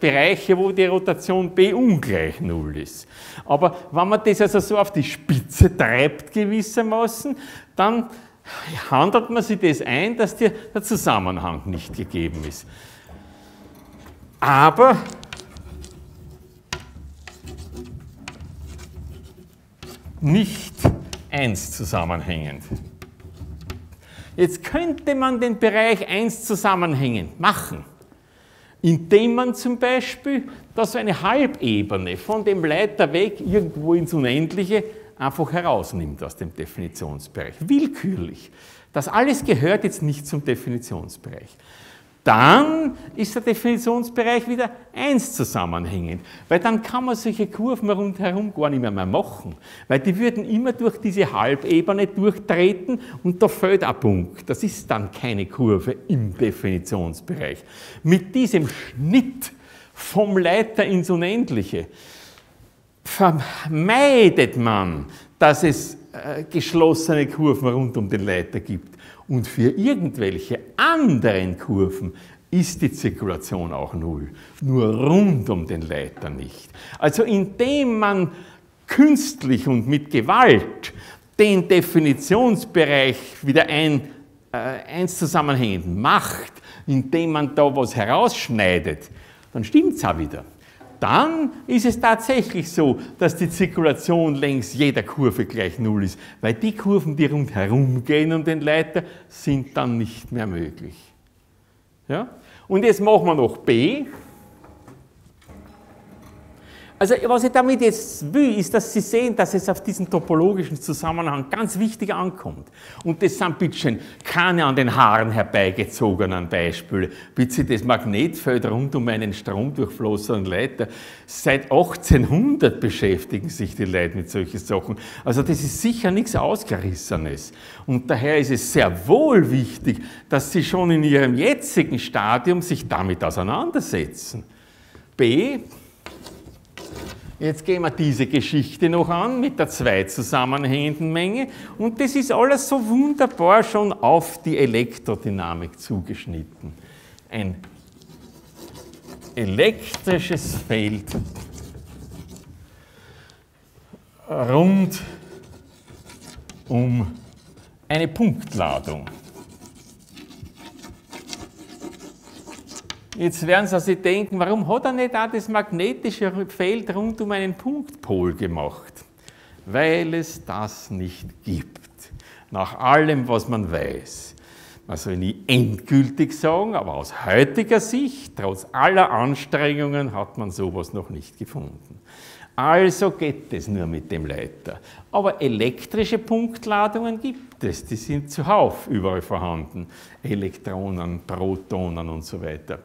A: Bereiche, wo die Rotation B ungleich Null ist. Aber wenn man das also so auf die Spitze treibt gewissermaßen, dann handelt man sich das ein, dass der Zusammenhang nicht gegeben ist aber nicht eins zusammenhängend. Jetzt könnte man den Bereich eins zusammenhängend machen, indem man zum Beispiel da so eine Halbebene von dem Leiter weg irgendwo ins Unendliche einfach herausnimmt aus dem Definitionsbereich. Willkürlich. Das alles gehört jetzt nicht zum Definitionsbereich dann ist der Definitionsbereich wieder eins zusammenhängend, weil dann kann man solche Kurven rundherum gar nicht mehr, mehr machen, weil die würden immer durch diese Halbebene durchtreten und da fällt ein Punkt. Das ist dann keine Kurve im Definitionsbereich. Mit diesem Schnitt vom Leiter ins Unendliche vermeidet man, dass es äh, geschlossene Kurven rund um den Leiter gibt. Und für irgendwelche anderen Kurven ist die Zirkulation auch null, nur rund um den Leiter nicht. Also indem man künstlich und mit Gewalt den Definitionsbereich wieder ein, äh, eins zusammenhängend macht, indem man da was herausschneidet, dann stimmt es auch wieder dann ist es tatsächlich so, dass die Zirkulation längs jeder Kurve gleich Null ist, weil die Kurven, die rundherum gehen um den Leiter, sind dann nicht mehr möglich. Ja? Und jetzt machen wir noch B. Also was ich damit jetzt will, ist, dass Sie sehen, dass es auf diesen topologischen Zusammenhang ganz wichtig ankommt. Und das sind bitteschön keine an den Haaren herbeigezogenen Beispiele. Bitte das Magnetfeld rund um einen stromdurchflossenen Leiter. Seit 1800 beschäftigen sich die Leute mit solchen Sachen. Also das ist sicher nichts Ausgerissenes. Und daher ist es sehr wohl wichtig, dass Sie schon in Ihrem jetzigen Stadium sich damit auseinandersetzen. B, Jetzt gehen wir diese Geschichte noch an mit der zwei zusammenhängenden Menge und das ist alles so wunderbar schon auf die Elektrodynamik zugeschnitten. Ein elektrisches Feld rund um eine Punktladung. Jetzt werden Sie sich denken, warum hat er nicht auch das magnetische Feld rund um einen Punktpol gemacht? Weil es das nicht gibt. Nach allem, was man weiß. Man soll nie endgültig sagen, aber aus heutiger Sicht, trotz aller Anstrengungen, hat man sowas noch nicht gefunden. Also geht es nur mit dem Leiter. Aber elektrische Punktladungen gibt es, die sind zuhauf überall vorhanden. Elektronen, Protonen und so weiter.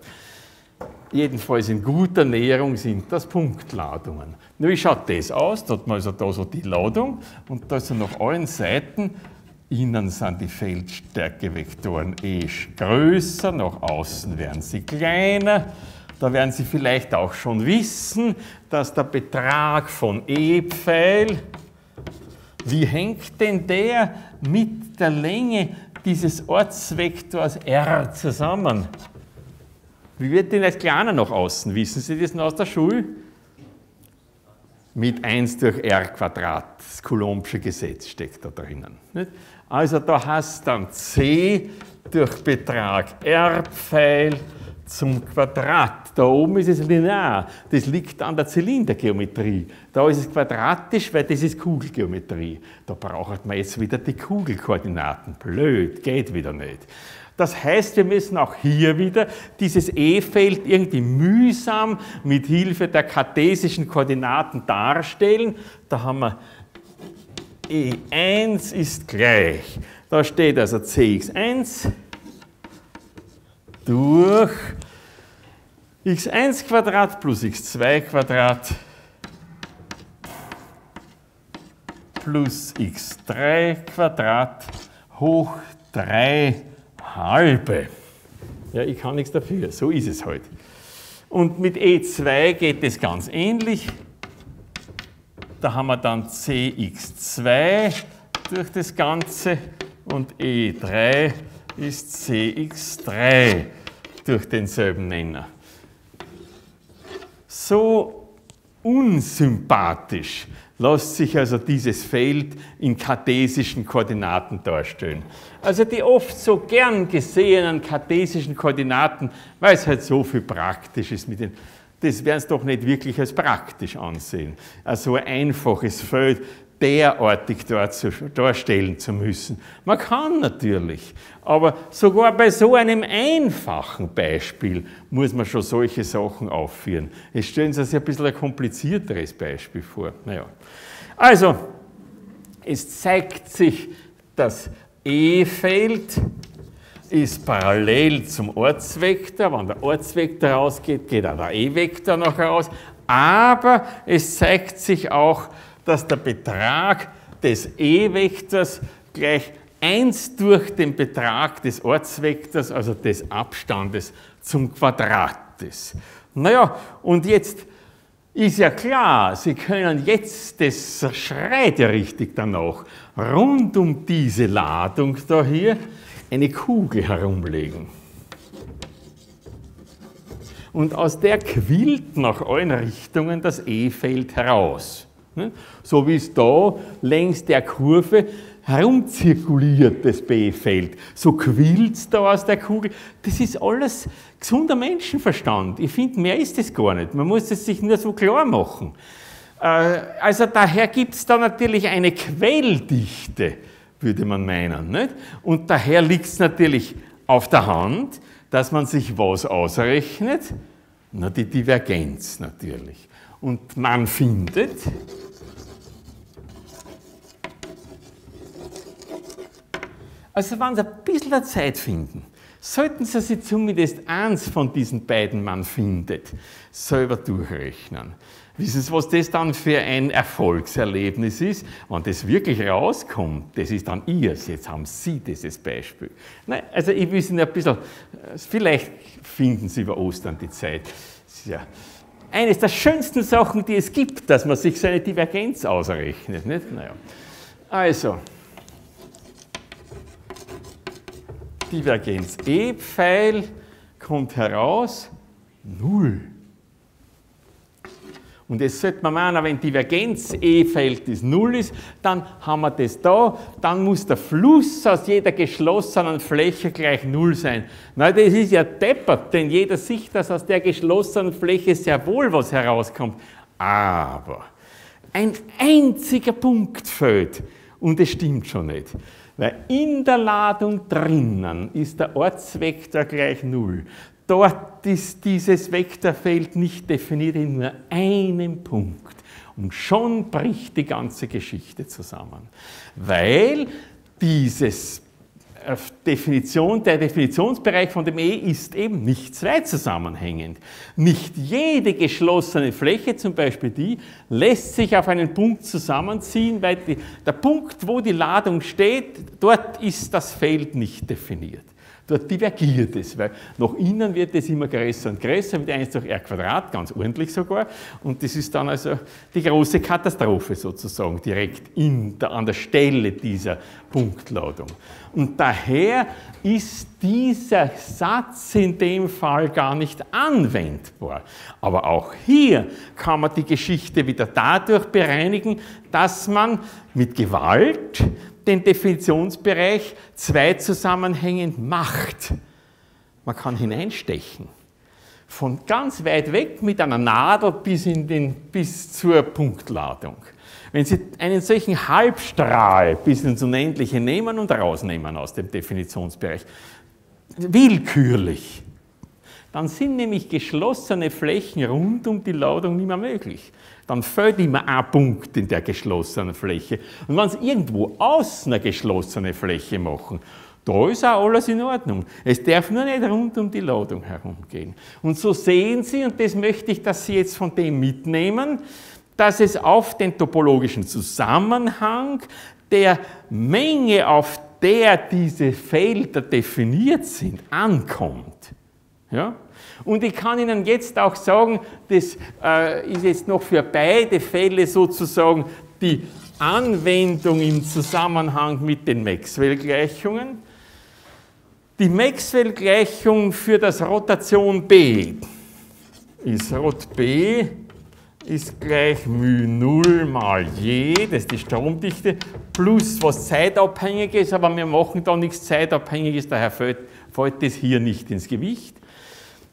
A: Jedenfalls in guter Näherung sind das Punktladungen. Nun, wie schaut das aus? Da hat man also da so die Ladung und da sind auf allen Seiten, innen sind die Feldstärkevektoren eh größer, nach außen werden sie kleiner. Da werden Sie vielleicht auch schon wissen, dass der Betrag von E-Pfeil, wie hängt denn der mit der Länge dieses Ortsvektors R zusammen? Wie wird denn als Kleiner nach außen? Wissen Sie das noch aus der Schule? Mit 1 durch R Quadrat. Das Coulombsche Gesetz steckt da drinnen. Also da hast du dann C durch Betrag R Pfeil zum Quadrat. Da oben ist es linear. Das liegt an der Zylindergeometrie. Da ist es quadratisch, weil das ist Kugelgeometrie. Da braucht man jetzt wieder die Kugelkoordinaten. Blöd, geht wieder nicht. Das heißt, wir müssen auch hier wieder dieses E-Feld irgendwie mühsam mit Hilfe der kartesischen Koordinaten darstellen. Da haben wir E1 ist gleich. Da steht also cx1 durch x1 Quadrat plus x2 Quadrat plus x3 Quadrat hoch 3 halbe. Ja, ich kann nichts dafür, so ist es halt. Und mit E2 geht es ganz ähnlich. Da haben wir dann cx2 durch das Ganze und E3 ist cx3 durch denselben Nenner. So unsympathisch lässt sich also dieses Feld in kartesischen Koordinaten darstellen. Also die oft so gern gesehenen kartesischen Koordinaten, weil es halt so viel praktisch ist mit den das werden Sie doch nicht wirklich als praktisch ansehen. Also ein einfaches Feld derartig darstellen zu müssen. Man kann natürlich, aber sogar bei so einem einfachen Beispiel muss man schon solche Sachen aufführen. Jetzt stellen Sie sich ein bisschen ein komplizierteres Beispiel vor. Naja. Also, es zeigt sich, das E-Feld ist parallel zum Ortsvektor. Wenn der Ortsvektor rausgeht, geht auch der E-Vektor noch raus. Aber es zeigt sich auch, dass der Betrag des E-Vektors gleich 1 durch den Betrag des Ortsvektors, also des Abstandes zum Quadrat ist. Naja, und jetzt ist ja klar, Sie können jetzt, das schreit ja richtig danach, rund um diese Ladung da hier eine Kugel herumlegen. Und aus der quillt nach allen Richtungen das E-Feld heraus. So wie es da längs der Kurve herumzirkuliert, das B-Feld. So quillt es da aus der Kugel. Das ist alles gesunder Menschenverstand. Ich finde, mehr ist es gar nicht. Man muss es sich nur so klar machen. Äh, also daher gibt es da natürlich eine Quelldichte, würde man meinen. Nicht? Und daher liegt es natürlich auf der Hand, dass man sich was ausrechnet? Na, die Divergenz natürlich. Und man findet, Also wenn Sie ein bisschen Zeit finden, sollten Sie sich zumindest eins von diesen beiden man findet, selber durchrechnen. Wissen Sie, was das dann für ein Erfolgserlebnis ist? Wenn das wirklich rauskommt, das ist dann Ihrs. Jetzt haben Sie dieses Beispiel. Nein, also ich will Ihnen ein bisschen, vielleicht finden Sie über Ostern die Zeit. Ja eines der schönsten Sachen, die es gibt, dass man sich seine Divergenz ausrechnet. Nicht? Naja. Also, Divergenz E-Pfeil kommt heraus 0. Und jetzt sollte man meinen, wenn Divergenz E-Verhältnis 0 ist, dann haben wir das da, dann muss der Fluss aus jeder geschlossenen Fläche gleich 0 sein. Na, das ist ja deppert, denn jeder sieht, dass aus der geschlossenen Fläche sehr wohl was herauskommt. Aber ein einziger Punkt fehlt und es stimmt schon nicht. Weil in der Ladung drinnen ist der Ortsvektor gleich 0. Dort ist dieses Vektorfeld nicht definiert in nur einem Punkt. Und schon bricht die ganze Geschichte zusammen. Weil dieses Definition, der Definitionsbereich von dem E ist eben nicht zwei zusammenhängend. Nicht jede geschlossene Fläche, zum Beispiel die, lässt sich auf einen Punkt zusammenziehen, weil die, der Punkt, wo die Ladung steht, dort ist das Feld nicht definiert. Dort divergiert es, weil nach innen wird es immer größer und größer mit 1 durch r Quadrat, ganz ordentlich sogar. Und das ist dann also die große Katastrophe sozusagen, direkt in der, an der Stelle dieser Punktladung. Und daher ist dieser Satz in dem Fall gar nicht anwendbar. Aber auch hier kann man die Geschichte wieder dadurch bereinigen, dass man mit Gewalt den Definitionsbereich zwei zusammenhängend macht. Man kann hineinstechen. Von ganz weit weg mit einer Nadel bis, in den, bis zur Punktladung. Wenn Sie einen solchen Halbstrahl bis ins Unendliche nehmen und rausnehmen aus dem Definitionsbereich, willkürlich. Dann sind nämlich geschlossene Flächen rund um die Ladung nicht mehr möglich. Dann fällt immer ein Punkt in der geschlossenen Fläche. Und wenn Sie irgendwo außen eine geschlossene Fläche machen, da ist auch alles in Ordnung. Es darf nur nicht rund um die Ladung herumgehen. Und so sehen Sie, und das möchte ich, dass Sie jetzt von dem mitnehmen, dass es auf den topologischen Zusammenhang der Menge, auf der diese Felder definiert sind, ankommt. Ja? Und ich kann Ihnen jetzt auch sagen, das äh, ist jetzt noch für beide Fälle sozusagen die Anwendung im Zusammenhang mit den Maxwell-Gleichungen. Die Maxwell-Gleichung für das Rotation B ist Rot B ist gleich μ0 mal je, das ist die Stromdichte, plus was zeitabhängig ist, aber wir machen da nichts zeitabhängiges, daher fällt, fällt das hier nicht ins Gewicht.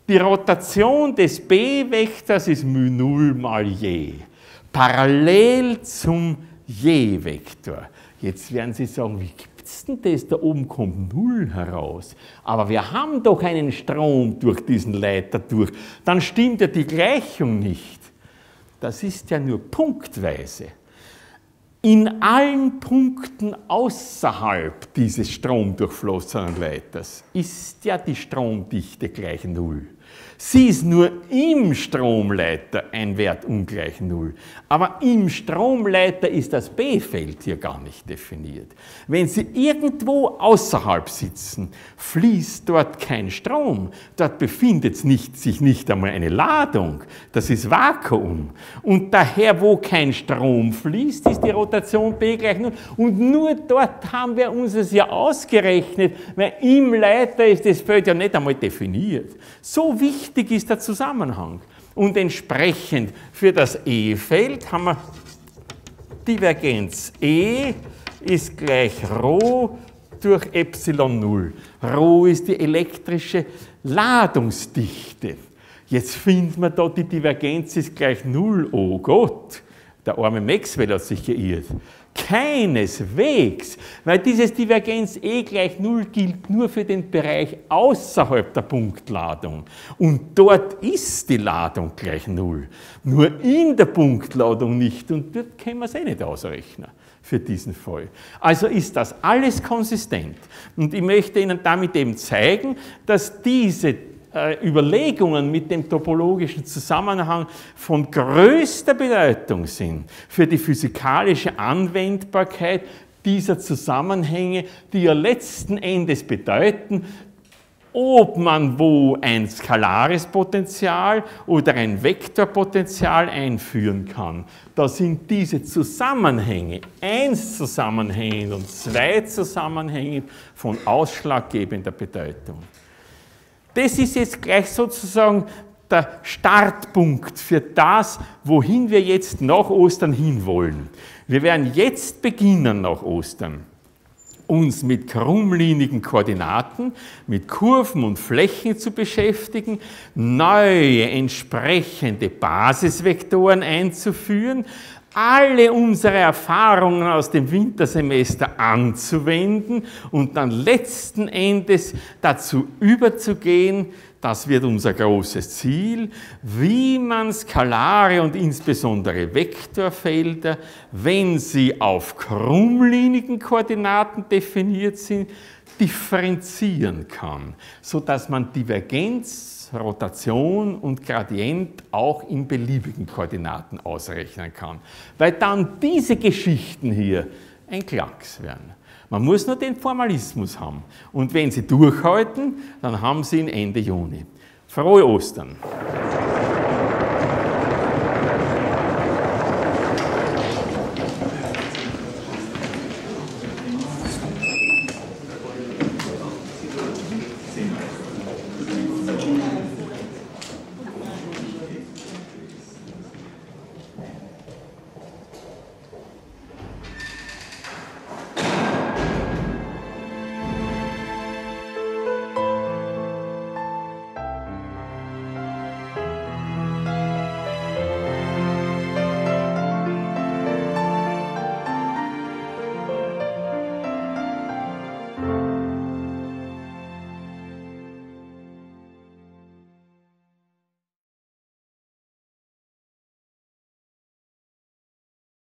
A: Die Rotation des B-Vektors ist μ0 mal je, parallel zum je-Vektor. Jetzt werden Sie sagen, wie gibt es denn das? Da oben kommt 0 heraus. Aber wir haben doch einen Strom durch diesen Leiter durch. Dann stimmt ja die Gleichung nicht das ist ja nur punktweise. In allen Punkten außerhalb dieses stromdurchflossenen Leiters ist ja die Stromdichte gleich Null. Sie ist nur im Stromleiter ein Wert ungleich Null. Aber im Stromleiter ist das B-Feld hier gar nicht definiert. Wenn Sie irgendwo außerhalb sitzen, fließt dort kein Strom. Dort befindet sich nicht einmal eine Ladung. Das ist Vakuum. Und daher, wo kein Strom fließt, ist die Rotation B gleich Null. Und nur dort haben wir uns es ja ausgerechnet, weil im Leiter ist das Feld ja nicht einmal definiert. So wichtig ist der Zusammenhang. Und entsprechend für das E-Feld haben wir Divergenz E ist gleich Rho durch Epsilon 0. Rho ist die elektrische Ladungsdichte. Jetzt finden wir da, die Divergenz ist gleich 0. Oh Gott, der arme Maxwell hat sich geirrt. Keineswegs, weil dieses Divergenz E gleich Null gilt nur für den Bereich außerhalb der Punktladung. Und dort ist die Ladung gleich Null. Nur in der Punktladung nicht. Und dort können wir es eh nicht ausrechnen für diesen Fall. Also ist das alles konsistent. Und ich möchte Ihnen damit eben zeigen, dass diese Überlegungen mit dem topologischen Zusammenhang von größter Bedeutung sind für die physikalische Anwendbarkeit dieser Zusammenhänge, die ja letzten Endes bedeuten, ob man wo ein skalares Potenzial oder ein Vektorpotenzial einführen kann. Da sind diese Zusammenhänge, eins zusammenhängend und zwei zusammenhängend, von ausschlaggebender Bedeutung. Das ist jetzt gleich sozusagen der Startpunkt für das, wohin wir jetzt nach Ostern hinwollen. Wir werden jetzt beginnen nach Ostern uns mit krummlinigen Koordinaten, mit Kurven und Flächen zu beschäftigen, neue entsprechende Basisvektoren einzuführen, alle unsere Erfahrungen aus dem Wintersemester anzuwenden und dann letzten Endes dazu überzugehen, das wird unser großes Ziel, wie man skalare und insbesondere Vektorfelder, wenn sie auf krummlinigen Koordinaten definiert sind, differenzieren kann, sodass man Divergenz Rotation und Gradient auch in beliebigen Koordinaten ausrechnen kann. Weil dann diese Geschichten hier ein Klacks werden. Man muss nur den Formalismus haben. Und wenn Sie durchhalten, dann haben Sie ihn Ende Juni. Frohe Ostern!